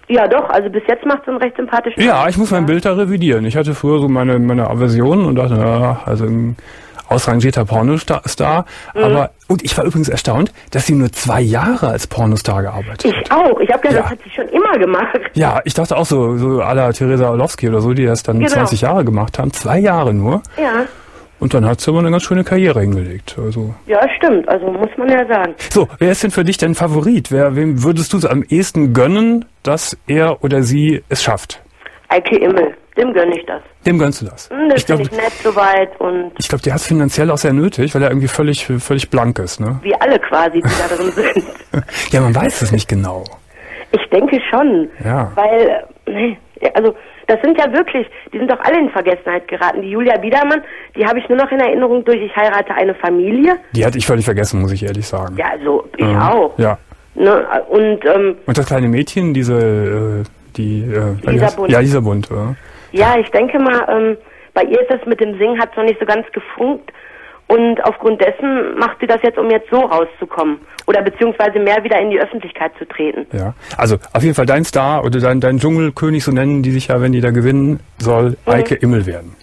Ja, doch, also bis jetzt macht sie einen recht sympathischen Ja, ich muss mein Bild da revidieren. Ich hatte früher so meine, meine Aversion und dachte, ja, also ausrangierter Pornostar. Mhm. Aber, und ich war übrigens erstaunt, dass sie nur zwei Jahre als Pornostar gearbeitet hat. Ich auch. Ich habe gedacht, Ja. das hat sie schon immer gemacht. Ja, ich dachte auch so, so à la Theresa Orlowski oder so, die das dann Genau. 20 Jahre gemacht haben. Zwei Jahre nur. Ja, Und dann hat sie aber eine ganz schöne Karriere hingelegt. Also. ja, stimmt. Also muss man ja sagen. So, wer ist denn für dich dein Favorit? Wer, wem würdest du es am ehesten gönnen, dass er oder sie es schafft? Eike Immel, dem gönne ich das. Dem gönnst du das. Hm, Das Ich glaube, ich nett soweit und ich glaub, der hat es finanziell auch sehr nötig, weil er irgendwie völlig, völlig blank ist. Ne? wie alle quasi, die da drin sind. Ja, man weiß es nicht genau. Ich denke schon. Ja. Weil, nee, also das sind ja wirklich, die sind doch alle in Vergessenheit geraten. Die Julia Biedermann, die habe ich nur noch in Erinnerung durch Ich heirate eine Familie. Die hatte ich völlig vergessen, muss ich ehrlich sagen. Ja, also ich Mhm. auch. Ja. Ne? Und ähm, Und das kleine Mädchen, diese, äh, die, äh, Lisa Bund. Ja, Lisa Bund. Ja. Ja, ich denke mal, ähm, bei ihr ist das mit dem Singen hat noch nicht so ganz gefunkt. Und aufgrund dessen macht sie das jetzt, um jetzt so rauszukommen. Oder beziehungsweise mehr wieder in die Öffentlichkeit zu treten. Ja, also auf jeden Fall dein Star oder dein, dein Dschungelkönig, so nennen die sich ja, wenn die da gewinnen, soll Mhm. Eike Immel werden.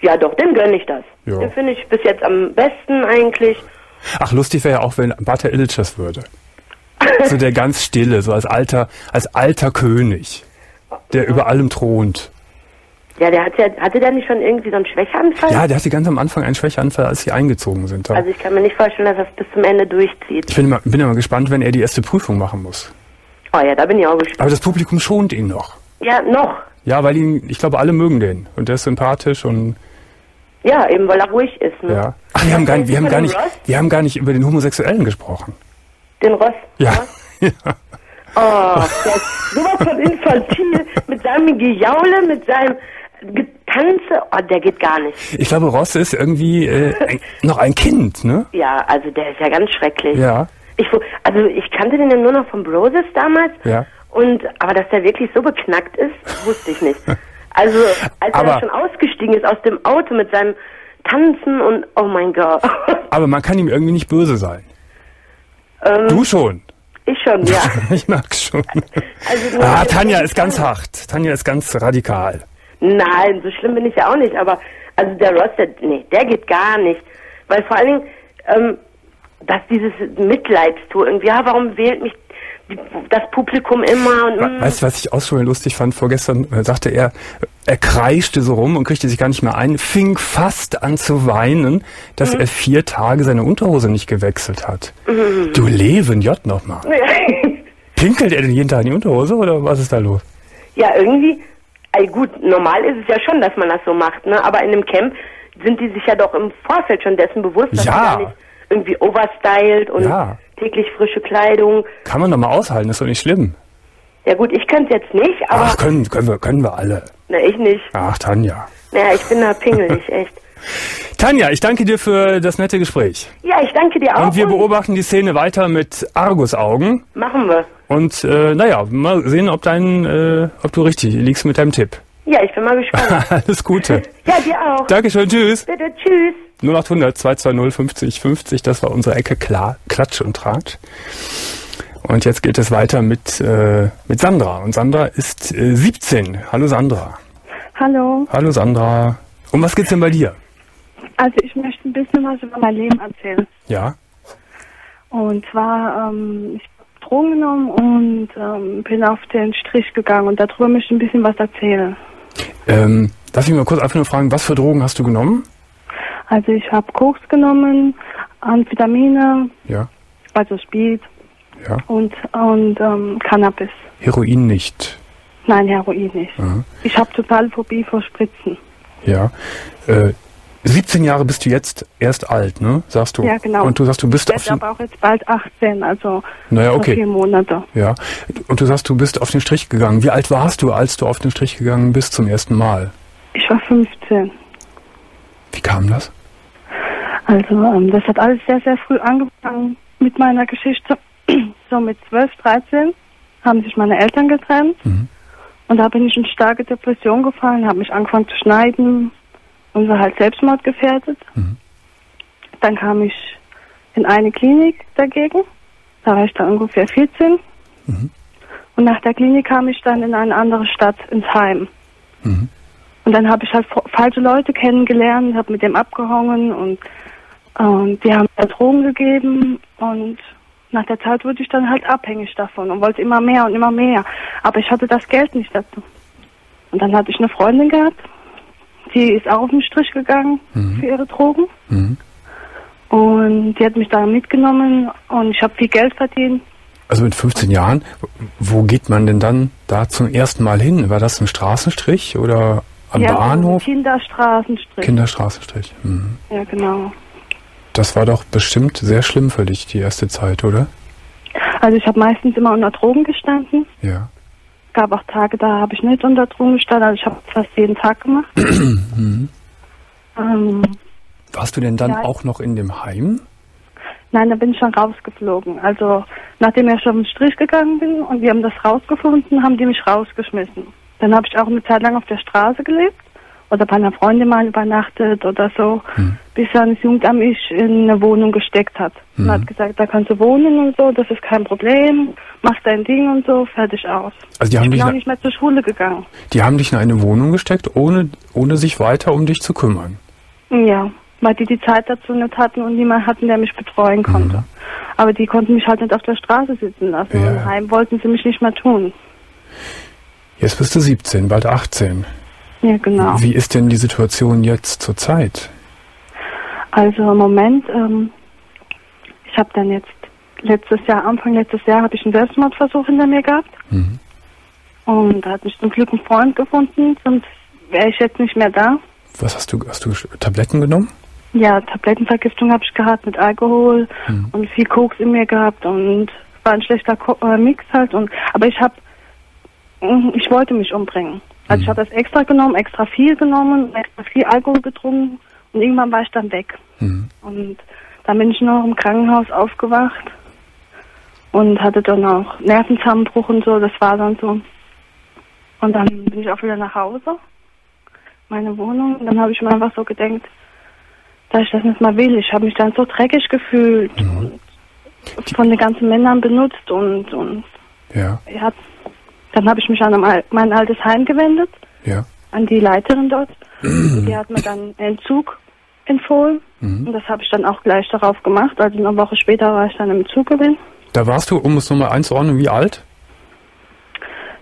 Ja, doch, dem gönne ich das. Ja. Den finde ich bis jetzt am besten eigentlich. Ach, lustig wäre ja auch, wenn Bata Illich das würde. So der ganz stille, so als alter, als alter König, der über allem thront. Ja, der hat ja, hatte der nicht schon irgendwie so einen Schwächeanfall? Ja, der hatte ganz am Anfang einen Schwächeanfall, als sie eingezogen sind. Da. Also ich kann mir nicht vorstellen, dass er es bis zum Ende durchzieht. Ich bin immer, bin immer gespannt, wenn er die erste Prüfung machen muss. Oh ja, da bin ich auch gespannt. Aber das Publikum schont ihn noch. Ja, noch. Ja, weil ihn, ich glaube, alle mögen den. Und der ist sympathisch und Ja, eben weil er ruhig ist. Ne? ja. Ach, wir haben gar nicht, wir haben gar nicht, wir haben gar nicht über den Homosexuellen gesprochen. Den Ross. Ja. ja. Oh, der ist sowas von infantil. mit seinem Gejaule, mit seinem Getanze. Oh, der geht gar nicht. Ich glaube, Ross ist irgendwie äh, ein, noch ein Kind, ne? Ja, also der ist ja ganz schrecklich. Ja. Ich, also ich kannte den ja nur noch von Broses damals. Ja. Und, aber dass der wirklich so beknackt ist, wusste ich nicht. Also, als Aber- er schon ausgestiegen ist aus dem Auto mit seinem Tanzen und, oh mein Gott. Aber man kann ihm irgendwie nicht böse sein. ähm, Du schon. ich schon, ja. Ich mag's schon. Also, Ah, Tanja ist ganz hart. Tanja ist ganz radikal. Nein, so schlimm bin ich ja auch nicht, aber also der Ross, der, nee, der geht gar nicht. Weil vor allen Dingen, ähm, dass dieses Mitleidstour irgendwie, ja, warum wählt mich das Publikum immer und mm, Weißt du, was ich auch schon lustig fand? Vorgestern äh, sagte er, er kreischte so rum und kriegte sich gar nicht mehr ein, fing fast an zu weinen, dass er vier Tage seine Unterhose nicht gewechselt hat. Du Leven J nochmal. Pinkelt er denn jeden Tag in die Unterhose oder was ist da los? ja, irgendwie, ey, gut, normal ist es ja schon, dass man das so macht, ne? Aber in einem Camp sind die sich ja doch im Vorfeld schon dessen bewusst, dass Ja. man nicht irgendwie overstyled und Ja. täglich frische Kleidung. Kann man doch mal aushalten, ist doch nicht schlimm. Ja gut, ich könnte jetzt nicht, aber Ach, können, können, wir, können wir alle. na, ich nicht. Ach, Tanja. Naja, ich bin da pingelig, echt. Tanja, ich danke dir für das nette Gespräch. Ja, ich danke dir auch. Und wir beobachten die Szene weiter mit Argusaugen. Machen wir. Und äh, naja, mal sehen, ob, dein, äh, ob du richtig liegst mit deinem Tipp. Ja, ich bin mal gespannt. Alles Gute. ja, dir auch. Dankeschön, tschüss. Bitte, tschüss. 0800 220 50 50, das war unsere Ecke klar, Klatsch und Tratsch. Und jetzt geht es weiter mit, äh, mit Sandra. Und Sandra ist äh, 17. Hallo Sandra. Hallo, Hallo Sandra. Um was geht's denn bei dir? Also ich möchte ein bisschen was über mein Leben erzählen. Ja? Und zwar, ähm, ich habe Drogen genommen und ähm, bin auf den Strich gegangen und darüber möchte ich ein bisschen was erzählen. Ähm, darf ich mal kurz einfach nur fragen, was für Drogen hast du genommen? Also ich habe Koks genommen, Amphetamine, Ja. also Speed Ja. und, und ähm, Cannabis. Heroin nicht. Nein, Heroin nicht. Aha. Ich habe total Phobie vor Spritzen. Ja. Äh, 17 Jahre bist du jetzt erst alt, ne? Sagst du? Ja, genau. Und du sagst, du bist Ich auf den, aber auch jetzt bald 18, also Naja, okay. vier Monate. Ja. Und du sagst, du bist auf den Strich gegangen. Wie alt warst du, als du auf den Strich gegangen bist zum ersten Mal? Ich war 15. Wie kam das? Also ähm, das hat alles sehr, sehr früh angefangen mit meiner Geschichte. So mit 12, 13 haben sich meine Eltern getrennt. Mhm. Und da bin ich in starke Depression gefallen, habe mich angefangen zu schneiden und war halt selbstmordgefährdet. Mhm. Dann kam ich in eine Klinik dagegen. Da war ich dann ungefähr 14. Mhm. Und nach der Klinik kam ich dann in eine andere Stadt, ins Heim. Mhm. Und dann habe ich halt fa- falsche Leute kennengelernt, habe mit dem abgehangen und, und die haben mir Drogen gegeben und nach der Zeit wurde ich dann halt abhängig davon und wollte immer mehr und immer mehr. Aber ich hatte das Geld nicht dazu. Und dann hatte ich eine Freundin gehabt, die ist auch auf den Strich gegangen für ihre Drogen. Mhm. Und die hat mich da mitgenommen und ich habe viel Geld verdient. Also mit 15 Jahren, wo geht man denn dann da zum ersten Mal hin? War das ein Straßenstrich oder am ja, Bahnhof? Kinderstraßenstrich. Kinderstraßenstrich. Mhm. ja, genau. Das war doch bestimmt sehr schlimm für dich, die erste Zeit, oder? Also ich habe meistens immer unter Drogen gestanden. Ja. Gab auch Tage, da habe ich nicht unter Drogen gestanden. Also ich habe fast jeden Tag gemacht. ähm, Warst du denn dann Ja. auch noch in dem Heim? nein, da bin ich schon rausgeflogen. Also nachdem ich auf den Strich gegangen bin und die haben das rausgefunden, haben die mich rausgeschmissen. Dann habe ich auch eine Zeit lang auf der Straße gelebt oder bei einer Freundin mal übernachtet oder so, bis dann das Jugendamt mich in eine Wohnung gesteckt hat. Und hat gesagt, da kannst du wohnen und so, das ist kein Problem, mach dein Ding und so, fertig aus. Also die haben ich dich bin auch na- nicht mehr zur Schule gegangen. Die haben dich in eine Wohnung gesteckt, ohne, ohne sich weiter um dich zu kümmern. Ja, weil die die Zeit dazu nicht hatten und niemand hatten, der mich betreuen konnte. Aber die konnten mich halt nicht auf der Straße sitzen lassen. Ja. Und heim wollten sie mich nicht mehr tun. Jetzt bist du 17, bald 18. Ja, genau. Wie ist denn die Situation jetzt zur Zeit? Also im Moment, ähm, ich habe dann jetzt letztes Jahr, Anfang letztes Jahr, habe ich einen Selbstmordversuch hinter mir gehabt. Mhm. Und da hat mich zum Glück ein Freund gefunden, sonst wäre ich jetzt nicht mehr da. Was hast du, hast du Tabletten genommen? Ja, Tablettenvergiftung habe ich gehabt mit Alkohol und viel Koks in mir gehabt und war ein schlechter Ko äh, Mix halt und aber ich habe ich wollte mich umbringen. Also ich habe das extra genommen, extra viel genommen, extra viel Alkohol getrunken und irgendwann war ich dann weg. Mhm. Und dann bin ich noch im Krankenhaus aufgewacht und hatte dann auch Nervenzusammenbruch und so, das war dann so. Und dann bin ich auch wieder nach Hause, meine Wohnung, und dann habe ich mir einfach so gedacht, dass ich das nicht mal will. Ich habe mich dann so dreckig gefühlt und von den ganzen Männern benutzt und, und Ja, ja, dann habe ich mich an mein- altes Heim gewendet, ja. an die Leiterin dort. Die hat mir dann Entzug empfohlen. Mhm. Und das habe ich dann auch gleich darauf gemacht. Also eine Woche später war ich dann im Zug gewesen. Da warst du, um es nochmal einzuordnen, wie alt?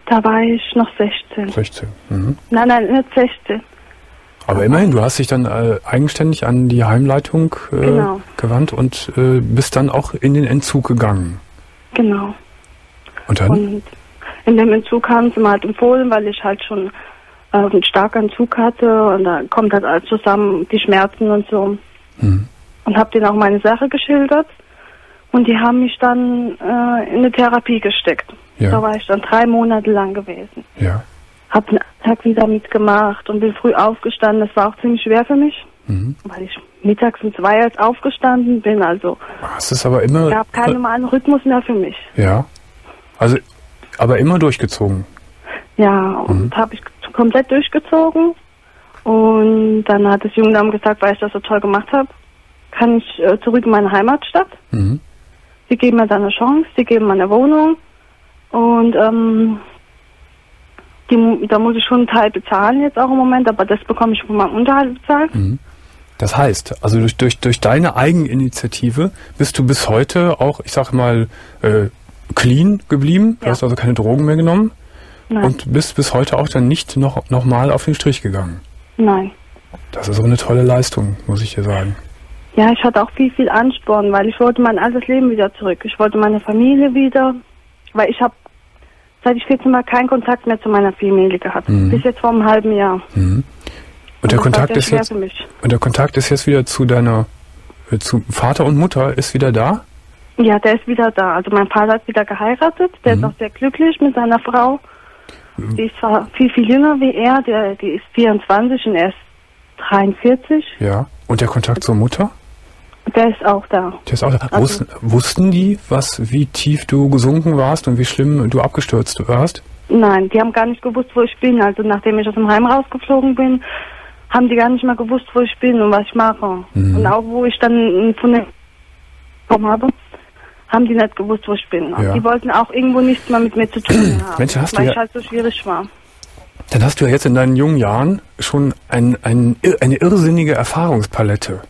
Da war ich noch 16. 16. Mhm. Nein, nein, nicht 16. Aber immerhin, du hast dich dann äh, eigenständig an die Heimleitung äh, Genau. gewandt und äh, bist dann auch in den Entzug gegangen. Genau. Und dann? Und in dem Entzug haben sie mir halt empfohlen, weil ich halt schon äh, einen starken Entzug hatte. Und da kommt halt alles zusammen, die Schmerzen und so. Mhm. Und habe denen auch meine Sache geschildert. Und die haben mich dann äh, in eine Therapie gesteckt. Ja. Da war ich dann drei Monate lang gewesen. Ja. Hab einen Tag wieder mitgemacht und bin früh aufgestanden. Das war auch ziemlich schwer für mich, Mhm. weil ich mittags um zwei erst aufgestanden bin. Also es aber immer. gab keinen normalen Rhythmus mehr für mich. Ja. Also, aber immer durchgezogen. Ja, und habe ich komplett durchgezogen. Und dann hat das Jugendamt gesagt, weil ich das so toll gemacht habe, kann ich äh, zurück in meine Heimatstadt. Mhm. Sie geben mir dann eine Chance, sie geben mir eine Wohnung. Und ähm, die, da muss ich schon einen Teil bezahlen jetzt auch im Moment, aber das bekomme ich von meinem Unterhalt bezahlt. Das heißt, also durch, durch, durch deine Eigeninitiative bist du bis heute auch, ich sag mal, äh, clean geblieben. Du Ja. hast also keine Drogen mehr genommen Nein, und bist bis heute auch dann nicht noch, noch mal auf den Strich gegangen. nein. Das ist so eine tolle Leistung, muss ich dir sagen. Ja, ich hatte auch viel, viel Ansporn, weil ich wollte mein altes Leben wieder zurück. Ich wollte meine Familie wieder, weil ich habe seit ich 14 war keinen Kontakt mehr zu meiner Familie gehabt. Bis jetzt vor einem halben Jahr. Und der das war Kontakt ist jetzt und der Kontakt ist jetzt wieder zu deiner äh, zu Vater und Mutter ist wieder da? Ja, der ist wieder da. Also mein Vater hat wieder geheiratet. Der ist auch sehr glücklich mit seiner Frau. Die ist zwar viel, viel jünger wie er. Der, die ist 24 und er ist 43. Ja. Und der Kontakt zur Mutter? Der ist auch da. Der ist auch da. Also- Wussten, die, was, wie tief du gesunken warst und wie schlimm du abgestürzt warst? Nein, die haben gar nicht gewusst, wo ich bin. Also nachdem ich aus dem Heim rausgeflogen bin, haben die gar nicht mehr gewusst, wo ich bin und was ich mache. Und auch wo ich dann von der bekommen habe, haben die nicht gewusst, wo ich bin. Und Ja. die wollten auch irgendwo nichts mehr mit mir zu tun haben, Mensch, hast du weil ja- ich halt so schwierig war. Dann hast du ja jetzt in deinen jungen Jahren schon ein, ein, eine irrsinnige Erfahrungspalette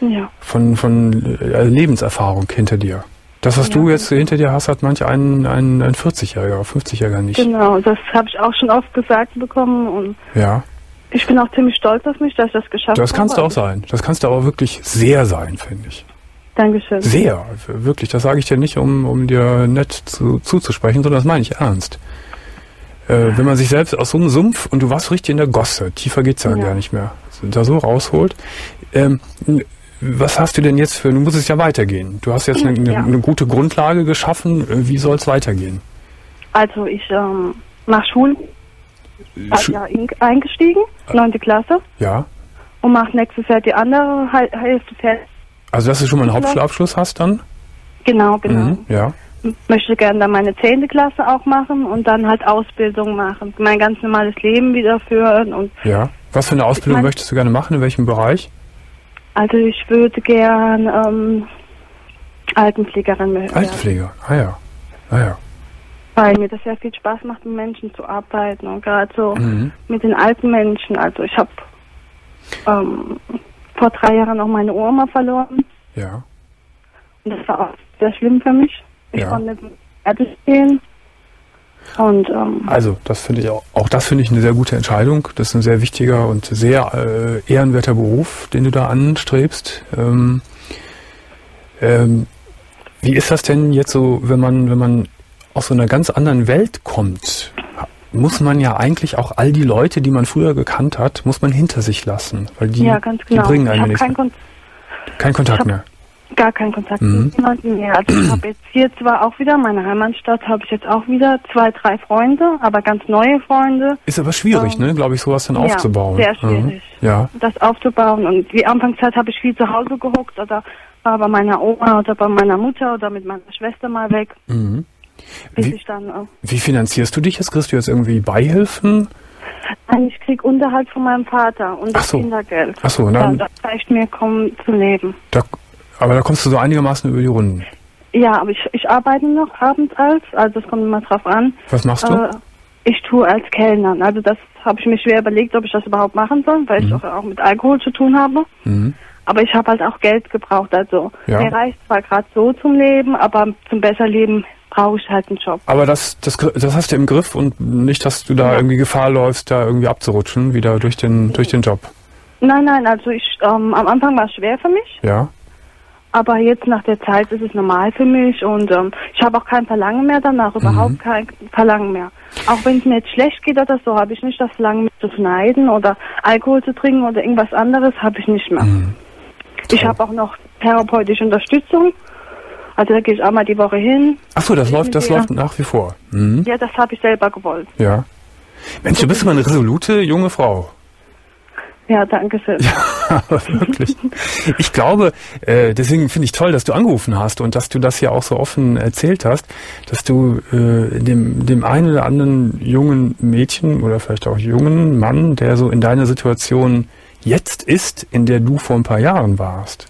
Ja, von, von äh, Lebenserfahrung hinter dir. Das, was du jetzt hinter dir hast, hat manch ein, ein, ein 40-Jähriger, 50-Jähriger nicht. genau. Das habe ich auch schon oft gesagt bekommen und Ja, ich bin auch ziemlich stolz auf mich, dass ich das geschafft das kannst du habe. auch sein. Das kannst du aber wirklich sehr sein, finde ich. Dankeschön. Sehr, wirklich. Das sage ich dir nicht, um, um dir nett zu, zuzusprechen, sondern das meine ich ernst. Äh, wenn man sich selbst aus so einem Sumpf, und du warst richtig in der Gosse, tiefer geht's ja, Ja. gar nicht mehr, da so rausholt. Ähm, was hast du denn jetzt für, du musst es ja weitergehen. Du hast jetzt eine, eine, Ja. eine gute Grundlage geschaffen. Äh, Wie soll es weitergehen? Also ich ähm, nach Schule Schu- ja, in- eingestiegen, neunte Klasse, ja. und mache nächstes Jahr die andere Hälfte fertig. Also, dass du schon mal einen Vielleicht. Hauptschulabschluss hast dann? Genau, genau. Mhm, ja. Möchte gerne dann meine zehnte Klasse auch machen und dann halt Ausbildung machen. Mein ganz normales Leben wieder führen und Ja. Was für eine Ausbildung mein- möchtest du gerne machen? In welchem Bereich? also ich würde gern ähm, Altenpflegerin werden. Altenpfleger. Ah ja. Ah ja. Weil mir das sehr viel Spaß macht, mit Menschen zu arbeiten und gerade so Mhm. mit den alten Menschen. Also ich habe ähm, vor drei Jahren auch meine Oma verloren Ja. und das war auch sehr schlimm für mich. Ich Ja. konnte nicht gehen und ähm, Also, das finde ich auch, auch das finde ich eine sehr gute Entscheidung. Das ist ein sehr wichtiger und sehr äh, ehrenwerter Beruf, den du da anstrebst. Ähm, ähm, wie ist das denn jetzt so, wenn man, wenn man aus so einer ganz anderen Welt kommt? Muss man ja eigentlich auch all die Leute, die man früher gekannt hat, muss man hinter sich lassen, weil die, ja, ganz genau. die bringen einem nichts. Kon Kein Kontakt mehr. gar keinen Kontakt Mhm. mit jemandem mehr. Also ich habe jetzt hier zwar auch wieder, meine Heimatstadt habe ich jetzt auch wieder zwei, drei Freunde, aber ganz neue Freunde. Ist aber schwierig, Ähm, ne, glaube ich, sowas dann ja, aufzubauen. sehr Mhm. schwierig. Ja. das aufzubauen. Und die Anfangszeit habe ich viel zu Hause gehuckt oder war bei meiner Oma oder bei meiner Mutter oder mit meiner Schwester mal weg, Mhm. Bis Wie, ich dann, äh, wie finanzierst du dich jetzt? Kriegst du jetzt irgendwie Beihilfen? nein, ich krieg Unterhalt von meinem Vater und das so. Kindergeld. Ach so, Ja, dann, das reicht mir, kaum zu leben. da, aber da kommst du so einigermaßen über die Runden. Ja, aber ich, ich arbeite noch abends als, also es kommt immer drauf an. Was machst du? Äh, ich tue als Kellner. Also das habe ich mir schwer überlegt, ob ich das überhaupt machen soll, weil Mhm. ich auch, auch mit Alkohol zu tun habe. Mhm. Aber ich habe halt auch Geld gebraucht. Also Ja. mir reicht zwar gerade so zum Leben, aber zum besser Leben brauche ich halt einen Job. Aber das, das, das hast du im Griff und nicht, dass du da Ja. irgendwie Gefahr läufst, da irgendwie abzurutschen, wieder durch den, durch den Job. Nein, nein, also ich ähm, am Anfang war es schwer für mich, Ja? aber jetzt nach der Zeit ist es normal für mich und ähm, ich habe auch kein Verlangen mehr danach, Mhm. überhaupt kein Verlangen mehr. Auch wenn es mir jetzt schlecht geht oder so, habe ich nicht das Verlangen, mich zu schneiden oder Alkohol zu trinken oder irgendwas anderes, habe ich nicht mehr. Mhm. Ich habe auch noch therapeutische Unterstützung. Also da gehe ich einmal die Woche hin. Ach so, das läuft, das läuft nach wie vor. Mhm. Ja, das habe ich selber gewollt. Ja. Mensch, du bist immer eine resolute junge Frau. Ja, danke schön. Aber wirklich. Ich glaube, äh, deswegen finde ich toll, dass du angerufen hast und dass du das ja auch so offen erzählt hast, dass du äh, dem, dem einen oder anderen jungen Mädchen oder vielleicht auch jungen Mann, der so in deiner Situation jetzt ist, in der du vor ein paar Jahren warst,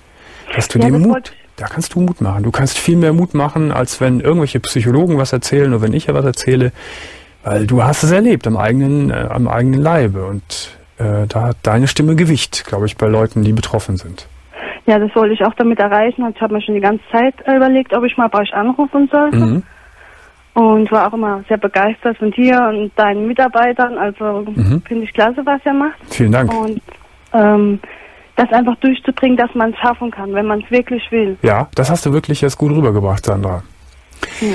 dass du Ja, dem Mut, da kannst du Mut machen. Du kannst viel mehr Mut machen, als wenn irgendwelche Psychologen was erzählen oder wenn ich ja was erzähle, weil du hast es erlebt am eigenen, äh, am eigenen Leibe und äh, da hat deine Stimme Gewicht, glaube ich, bei Leuten, die betroffen sind. Ja, das wollte ich auch damit erreichen und ich habe mir schon die ganze Zeit überlegt, ob ich mal bei euch anrufen sollte. Mhm. Und war auch immer sehr begeistert von dir und deinen Mitarbeitern. Also Mhm. finde ich klasse, was ihr macht. Vielen Dank. Und ähm, das einfach durchzubringen, dass man es schaffen kann, wenn man es wirklich will. Ja, das hast du wirklich jetzt gut rübergebracht, Sandra. Ja.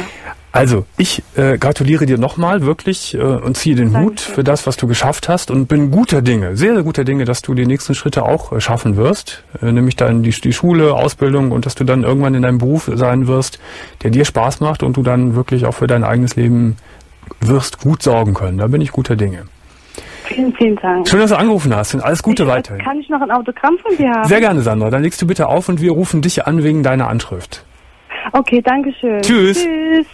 Also, ich äh, gratuliere dir nochmal wirklich äh, und ziehe den Hut Dankeschön. für das, was du geschafft hast und bin guter Dinge, sehr, sehr guter Dinge, dass du die nächsten Schritte auch äh, schaffen wirst, äh, nämlich dann die, die Schule, Ausbildung und dass du dann irgendwann in einem Beruf sein wirst, der dir Spaß macht und du dann wirklich auch für dein eigenes Leben wirst gut sorgen können. Da bin ich guter Dinge. Vielen, vielen Dank. Schön, dass du angerufen hast und alles Gute ich, weiterhin. Kann ich noch ein Autogramm von dir haben? Sehr gerne, Sandra. Dann legst du bitte auf und wir rufen dich an wegen deiner Anschrift. Okay, danke schön. Tschüss. Tschüss.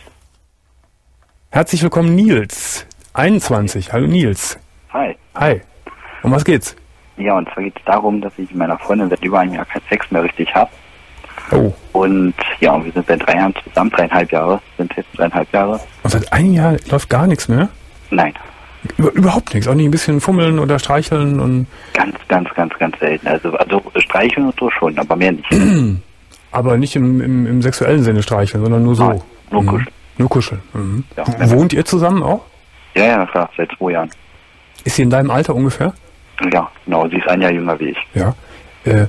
Herzlich willkommen, Nils. 21. Hallo, Nils. Hi. Hi. Um was geht's? Ja, und zwar geht es darum, dass ich mit meiner Freundin seit über einem Jahr keinen Sex mehr richtig habe. Oh. Und ja, wir sind seit drei Jahren zusammen, dreieinhalb Jahre, sind jetzt dreieinhalb Jahre. Und seit einem Jahr läuft gar nichts mehr? Nein, überhaupt nichts. Auch nicht ein bisschen fummeln oder streicheln und. ganz, ganz, ganz, ganz selten. Also, also streicheln und so schon, aber mehr nicht. Aber nicht im, im, im sexuellen Sinne streicheln, sondern nur so. Nein, nur Mhm. kuscheln. Nur kuscheln. Mhm. Ja. Wohnt ihr zusammen auch? Ja, ja, klar, seit zwei Jahren. Ist sie in deinem Alter ungefähr? Ja, genau, sie ist ein Jahr jünger wie ich. Ja. Äh,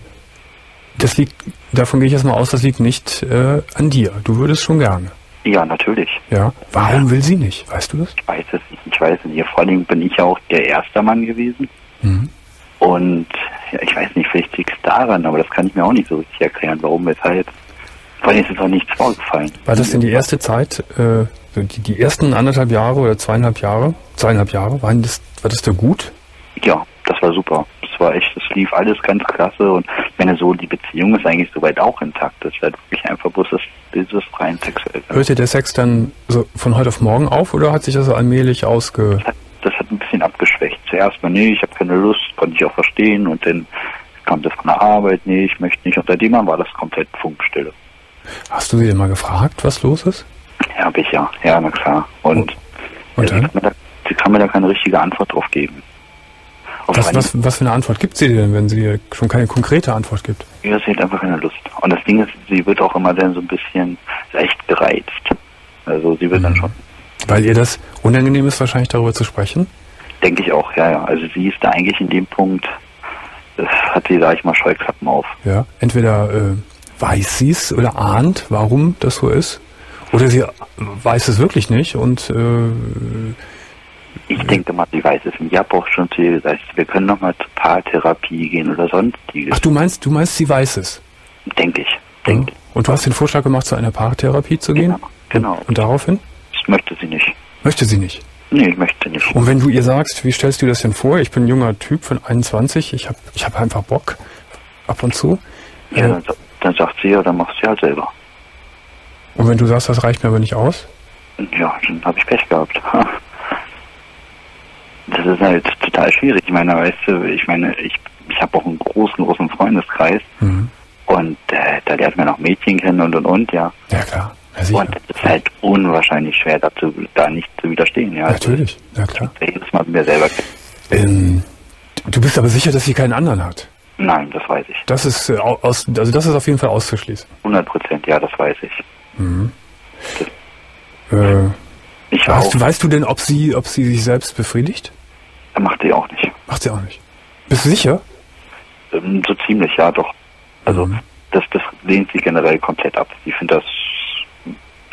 das liegt, davon gehe ich erstmal aus, das liegt nicht äh, an dir. Du würdest schon gerne. Ja, natürlich. Ja. Warum will sie nicht? Weißt du das? Ich weiß es nicht. Ich weiß es nicht. Vor allem bin ich ja auch der erste Mann gewesen. Mhm. Und ja, ich weiß nicht, vielleicht liegt es daran, aber das kann ich mir auch nicht so richtig erklären, warum, weshalb. Vor allem ist es auch nichts vorgefallen. War das denn die erste Zeit, äh, die, die ersten anderthalb Jahre oder zweieinhalb Jahre, zweieinhalb Jahre, waren das, war das da gut? Ja, das war super. Das war echt, das lief alles ganz klasse und meine so, die Beziehung ist eigentlich soweit auch intakt. Das ist halt wirklich einfach bloß das, dieses rein sexuell. Hörte der Sex dann so von heute auf morgen auf oder hat sich das so allmählich ausge... Das hat, das hat ein bisschen abgeschwächt. Zuerst mal, nee, ich habe keine Lust, konnte ich auch verstehen und dann kam das von der Arbeit, nee, ich möchte nicht. Und seitdem war das komplett Funkstille. Hast du sie denn mal gefragt, was los ist? Ja, hab ich ja. Ja, na klar. Und, Und dann? kann mir da, sie kann mir da keine richtige Antwort drauf geben. Was, was, was für eine Antwort gibt sie denn, wenn sie schon keine konkrete Antwort gibt? Ja, sie hat einfach keine Lust. Und das Ding ist, sie wird auch immer dann so ein bisschen echt gereizt. Also sie wird dann schon, Weil ihr das unangenehm ist, wahrscheinlich darüber zu sprechen? denke ich auch, ja, ja. Also sie ist da eigentlich in dem Punkt, das hat sie, sag ich mal, Scheuklappen auf. Ja. Entweder äh, weiß sie es oder ahnt, warum das so ist, oder sie weiß es wirklich nicht und äh, Ich denke mal, sie weiß es habe auch schon zu ihr gesagt, wir können noch mal zur Paartherapie gehen oder sonstiges. ach du meinst, du meinst, sie weiß es. Denke ich. Ja. Denke ich. Und du hast den Vorschlag gemacht, zu einer Paartherapie zu gehen? Genau, genau. Und daraufhin? Das möchte sie nicht. Möchte sie nicht. Nee, ich möchte nicht. Und wenn du ihr sagst, wie stellst du das denn vor? Ich bin ein junger Typ von 21, ich habe ich hab einfach Bock ab und zu. Ja, dann, dann sagt sie ja, dann machst du halt selber. und wenn du sagst, das reicht mir aber nicht aus? Ja, dann habe ich Pech gehabt. Das ist halt total schwierig. Ich meine, weißt du, ich meine, ich, ich habe auch einen großen, großen Freundeskreis Mhm. und äh, da lernt man auch Mädchen kennen und und und, ja. Ja klar, ja. Und es ist halt unwahrscheinlich schwer, dazu da nicht zu widerstehen, ja. Natürlich, ja klar. Also, jedes Mal mir selber. Ähm, du bist aber sicher, dass sie keinen anderen hat. Nein, das weiß ich. Das ist äh, au- aus, also das ist auf jeden Fall auszuschließen. 100 Prozent, ja, das weiß ich. Äh, Ich weißt, auch. du, weißt du denn, ob sie, ob sie sich selbst befriedigt? Macht sie auch nicht. Macht sie auch nicht. Bist du sicher? Ähm, So ziemlich, ja, doch. Also Mhm. das, das lehnt sie generell komplett ab. Sie findet das,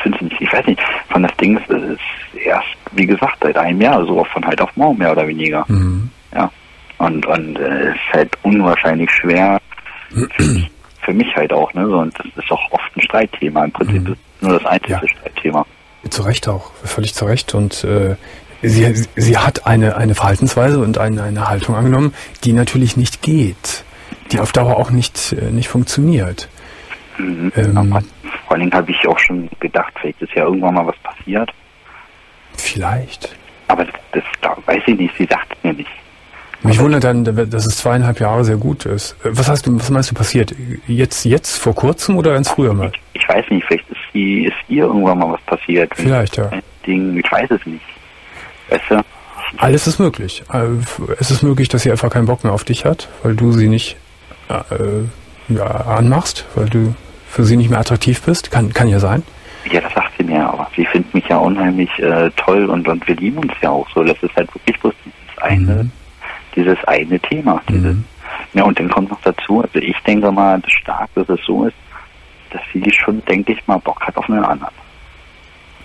findet sie nicht, ich weiß nicht, von das Ding ist, ist erst, wie gesagt, seit einem Jahr, so von halt auf morgen mehr oder weniger. Mhm. Ja. Und, und äh, es ist halt unwahrscheinlich schwer, für, mich, für mich halt auch, ne? So, und das ist auch oft ein Streitthema. Im Prinzip Mhm. ist nur das einzige Ja. Streitthema. Zu Recht auch, völlig zu Recht. Und äh, sie, sie hat eine, eine Verhaltensweise und eine, eine Haltung angenommen, die natürlich nicht geht, die auf Dauer auch nicht, äh, nicht funktioniert. Mhm. Ähm. Vor allen Dingen habe ich auch schon gedacht, vielleicht ist ja irgendwann mal was passiert. Vielleicht. Aber das, das da weiß ich nicht, sie sagt es mir nicht. Mich wundert dann, dass es zweieinhalb Jahre sehr gut ist. Äh, Was hast du, was meinst du passiert? Jetzt, jetzt, vor kurzem oder ganz früher mal? Ich, ich weiß nicht, vielleicht ist, sie, ist ihr irgendwann mal was passiert. Vielleicht, ja. Ding, ich weiß es nicht. Weißt du? Alles ist möglich. Äh, Es ist möglich, dass sie einfach keinen Bock mehr auf dich hat, weil du sie nicht äh, ja, anmachst, weil du für sie nicht mehr attraktiv bist. Kann, kann ja sein. Ja, das sagt sie mir, aber sie findet mich ja unheimlich äh, toll und, und wir lieben uns ja auch so. Das ist halt wirklich bloß dieses eine, Mhm. dieses eine Thema. Dieses, Mhm. Ja, und dann kommt noch dazu, also ich denke mal, stark, dass es so ist, dass sie schon, denke ich mal, Bock hat auf einen anderen.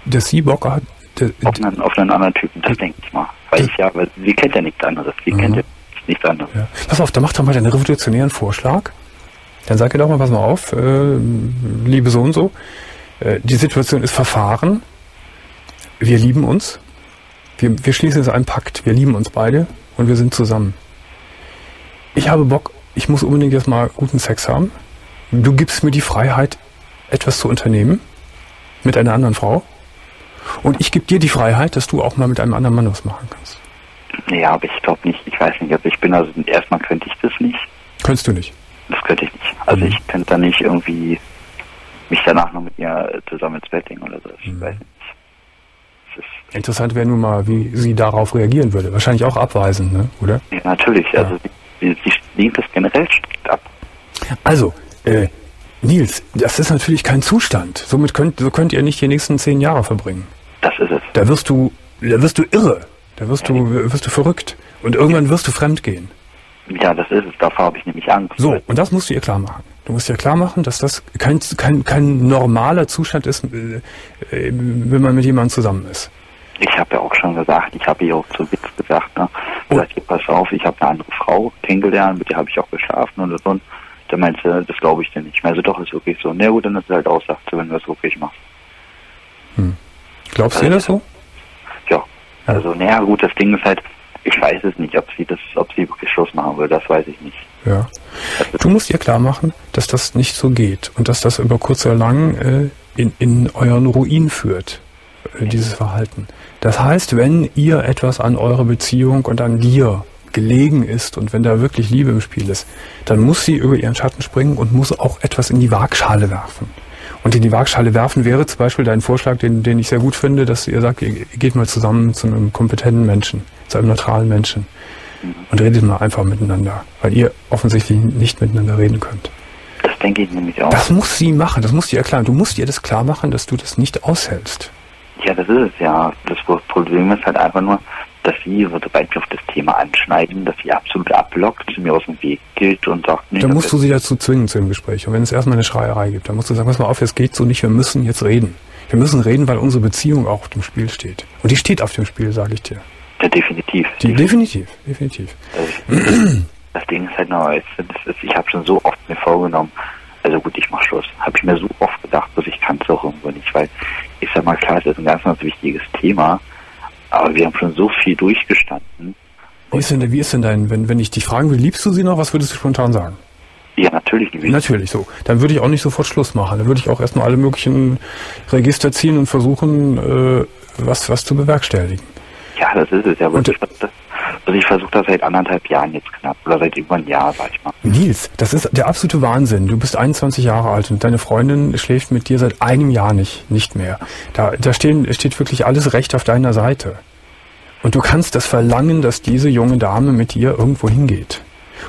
Dass sie Bock hat. Auf einen, auf einen anderen Typen, das denke ich mal. Weil ich ja, weil sie kennt ja nichts anderes. Sie Mhm. kennt ja nichts anderes. Ja. Pass auf, da mach doch mal einen revolutionären Vorschlag. Dann sag ihr doch mal, pass mal auf, äh, liebe so und so, äh, die Situation ist verfahren. Wir lieben uns. Wir, wir schließen jetzt einen Pakt. Wir lieben uns beide und wir sind zusammen. Ich habe Bock, ich muss unbedingt jetzt mal guten Sex haben. Du gibst mir die Freiheit, etwas zu unternehmen mit einer anderen Frau. Und ich gebe dir die Freiheit, dass du auch mal mit einem anderen Mann was machen kannst. Ja, aber ich glaube nicht, ich weiß nicht, also ich bin also, erstmal könnte ich das nicht. Könntest du nicht. Das könnte ich nicht. Also Mhm. ich könnte da nicht irgendwie mich danach noch mit ihr zusammen ins Bett legen oder so. Ich Mhm. weiß nicht. Interessant wäre nun mal, wie sie darauf reagieren würde. Wahrscheinlich auch abweisend, ne? oder? ja, natürlich, also sie, sie lehnt das generell ab. Also, äh, Nils, das ist natürlich kein Zustand. Somit könnt, so könnt ihr nicht die nächsten zehn Jahre verbringen. Das ist es. Da wirst du, da wirst du irre. Da wirst du, wirst du verrückt. Und irgendwann wirst du fremd gehen. Ja, das ist es. Davor habe ich nämlich Angst. So, und das musst du ihr klar machen. Du musst ihr klar machen, dass das kein, kein, kein normaler Zustand ist, äh, äh, wenn man mit jemandem zusammen ist. Ich habe ja auch schon gesagt, ich habe ihr auch zu Witz gesagt, ne? Oh. Gesagt, hier, pass auf, ich habe eine andere Frau kennengelernt, mit der habe ich auch geschlafen und so. Da meinte sie, das glaube ich dir nicht. Ich meinte, doch, ist wirklich so. Na gut, dann ist es halt auch, sie, wenn du das wirklich machst. Glaubst du ihr das so? Ja. Also, naja, gut, das Ding ist halt, ich weiß es nicht, ob sie das, ob sie wirklich Schluss machen will, das weiß ich nicht. Ja. Du musst ihr klar machen, dass das nicht so geht und dass das über kurz oder lang äh, in, in euren Ruin führt, äh, dieses Verhalten. Das heißt, wenn ihr etwas an eurer Beziehung und an dir gelegen ist und wenn da wirklich Liebe im Spiel ist, dann muss sie über ihren Schatten springen und muss auch etwas in die Waagschale werfen. Und in die Waagschale werfen wäre zum Beispiel dein Vorschlag, den, den ich sehr gut finde, dass ihr sagt, ihr geht mal zusammen zu einem kompetenten Menschen, zu einem neutralen Menschen und redet mal einfach miteinander, weil ihr offensichtlich nicht miteinander reden könnt. Das denke ich nämlich auch. Das muss sie machen, das muss sie erklären. Du musst ihr das klar machen, dass du das nicht aushältst. Ja, das ist es ja. Das Problem ist halt einfach nur, dass sie, sobald wir auf das Thema anschneiden, dass sie absolut abblockt, mir aus dem Weg geht und sagt, nee, Dann musst du sie dazu zwingen zu dem Gespräch. Und wenn es erstmal eine Schreierei gibt, dann musst du sagen, pass mal auf, es geht so nicht, wir müssen jetzt reden. Wir müssen reden, weil unsere Beziehung auch auf dem Spiel steht. Und die steht auf dem Spiel, sage ich dir. ja, definitiv. Die, definitiv, definitiv. Also, das Ding ist halt noch, ich habe schon so oft mir vorgenommen, also gut, ich mach Schluss. Habe ich mir so oft gedacht, dass ich kann es auch irgendwo nicht, weil ich sag mal, klar, es ist ein ganz, ganz wichtiges Thema, aber wir haben schon so viel durchgestanden. Wie ist denn, wie ist denn dein, wenn, wenn ich dich fragen will, liebst du sie noch, was würdest du spontan sagen? Ja, natürlich gewesen. Natürlich so. Dann würde ich auch nicht sofort Schluss machen. Dann würde ich auch erstmal alle möglichen Register ziehen und versuchen, äh, was, was zu bewerkstelligen. Ja, das ist es ja. Und- Und ich, das, also ich versuche das seit anderthalb Jahren jetzt knapp, oder seit über einem Jahr, sag ich mal. Nils, das ist der absolute Wahnsinn. Du bist 21 Jahre alt und deine Freundin schläft mit dir seit einem Jahr nicht, nicht mehr. Da, da stehen, steht wirklich alles recht auf deiner Seite. Und du kannst das verlangen, dass diese junge Dame mit dir irgendwo hingeht.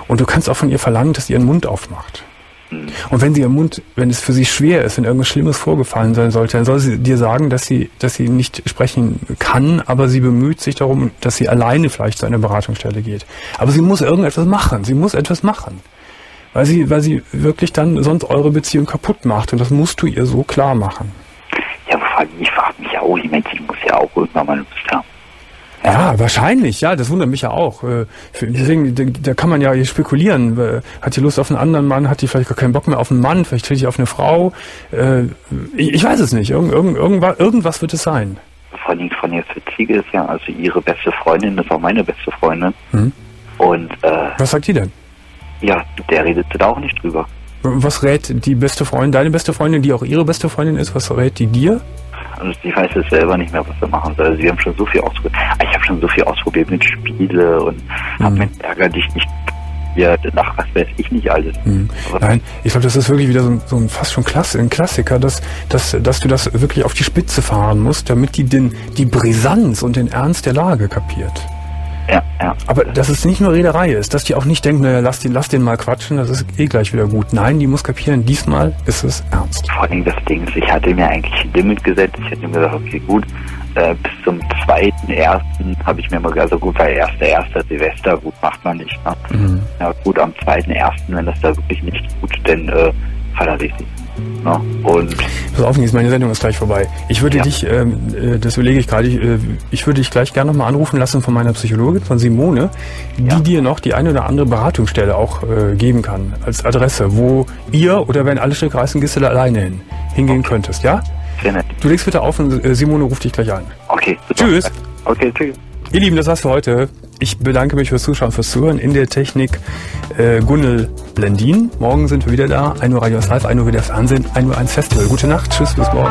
Und du kannst auch von ihr verlangen, dass sie ihren Mund aufmacht. Und wenn sie ihren Mund, wenn es für sie schwer ist, wenn irgendwas Schlimmes vorgefallen sein sollte, dann soll sie dir sagen, dass sie, dass sie nicht sprechen kann, aber sie bemüht sich darum, dass sie alleine vielleicht zu einer Beratungsstelle geht. Aber sie muss irgendetwas machen. Sie muss etwas machen. Weil sie, weil sie wirklich dann sonst eure Beziehung kaputt macht. Und das musst du ihr so klar machen. Ja, vor allem, ich frage mich ja auch, meine, sie muss ja auch irgendwann mal haben. Ja, wahrscheinlich, ja, das wundert mich ja auch. Äh, Deswegen, da, kann man ja hier spekulieren. Äh, Hat die Lust auf einen anderen Mann? Hat die vielleicht gar keinen Bock mehr auf einen Mann? Vielleicht steht die auf eine Frau? Äh, Ich, weiß es nicht. Irgend, irgend, irgendwas, wird es sein. Vor allem von jetzt Witzige ist ja, also ihre beste Freundin ist auch meine beste Freundin. Hm. Und äh, Was sagt die denn? ja, der redet da auch nicht drüber. Was rät die beste Freundin, deine beste Freundin, die auch ihre beste Freundin ist, was rät die dir? Also sie weiß es selber nicht mehr, was sie machen soll. Also wir haben schon so viel ausprobiert. Ich habe schon so viel ausprobiert mit Spiele und hab mit Ärger dich nicht ja, nach was weiß ich nicht alles. Aber Nein, ich glaube, das ist wirklich wieder so, ein- so ein fast schon Klasse, ein Klassiker, dass, dass, dass du das wirklich auf die Spitze fahren musst, damit die den, die Brisanz und den Ernst der Lage kapiert. Ja, ja. Aber dass es nicht nur Rederei ist, dass die auch nicht denkt, naja, lass den, lass den mal quatschen, das ist eh gleich wieder gut. Nein, die muss kapieren, diesmal ist es ernst. Vor allem das Ding ist, ich hatte mir eigentlich ein Limit gesetzt. Ich hätte mir gesagt, okay, gut, äh, bis zum zweiten, ersten habe ich mir mal gesagt, also gut, weil erster, erster Silvester, gut, macht man nicht. Ne? Ja, gut, am zweiten, ersten, wenn das da wirklich nicht gut, dann äh, verlasse ich sie. Ne? Und Pass auf, Nils, meine Sendung ist gleich vorbei. Ich würde Ja. dich, ähm, äh, das überlege ich gerade, ich, äh, ich würde dich gleich gerne nochmal anrufen lassen von meiner Psychologin, von Simone, die Ja. dir noch die eine oder andere Beratungsstelle auch äh, geben kann, als Adresse, wo ihr oder wenn alle Stück reißen, gehst du da alleine hin, hingehen könntest, ja? sehr nett. Du legst bitte auf und äh, Simone ruft dich gleich an. Okay, super. Tschüss. Okay, tschüss. Ihr Lieben, das war's für heute. Ich bedanke mich fürs Zuschauen, fürs Zuhören. In der Technik äh, Gunnel Blendin. Morgen sind wir wieder da. 1 Uhr Radio ist Live, 1 Uhr wieder Fernsehen, 1 Uhr 1 Festival. Gute Nacht, tschüss, bis morgen.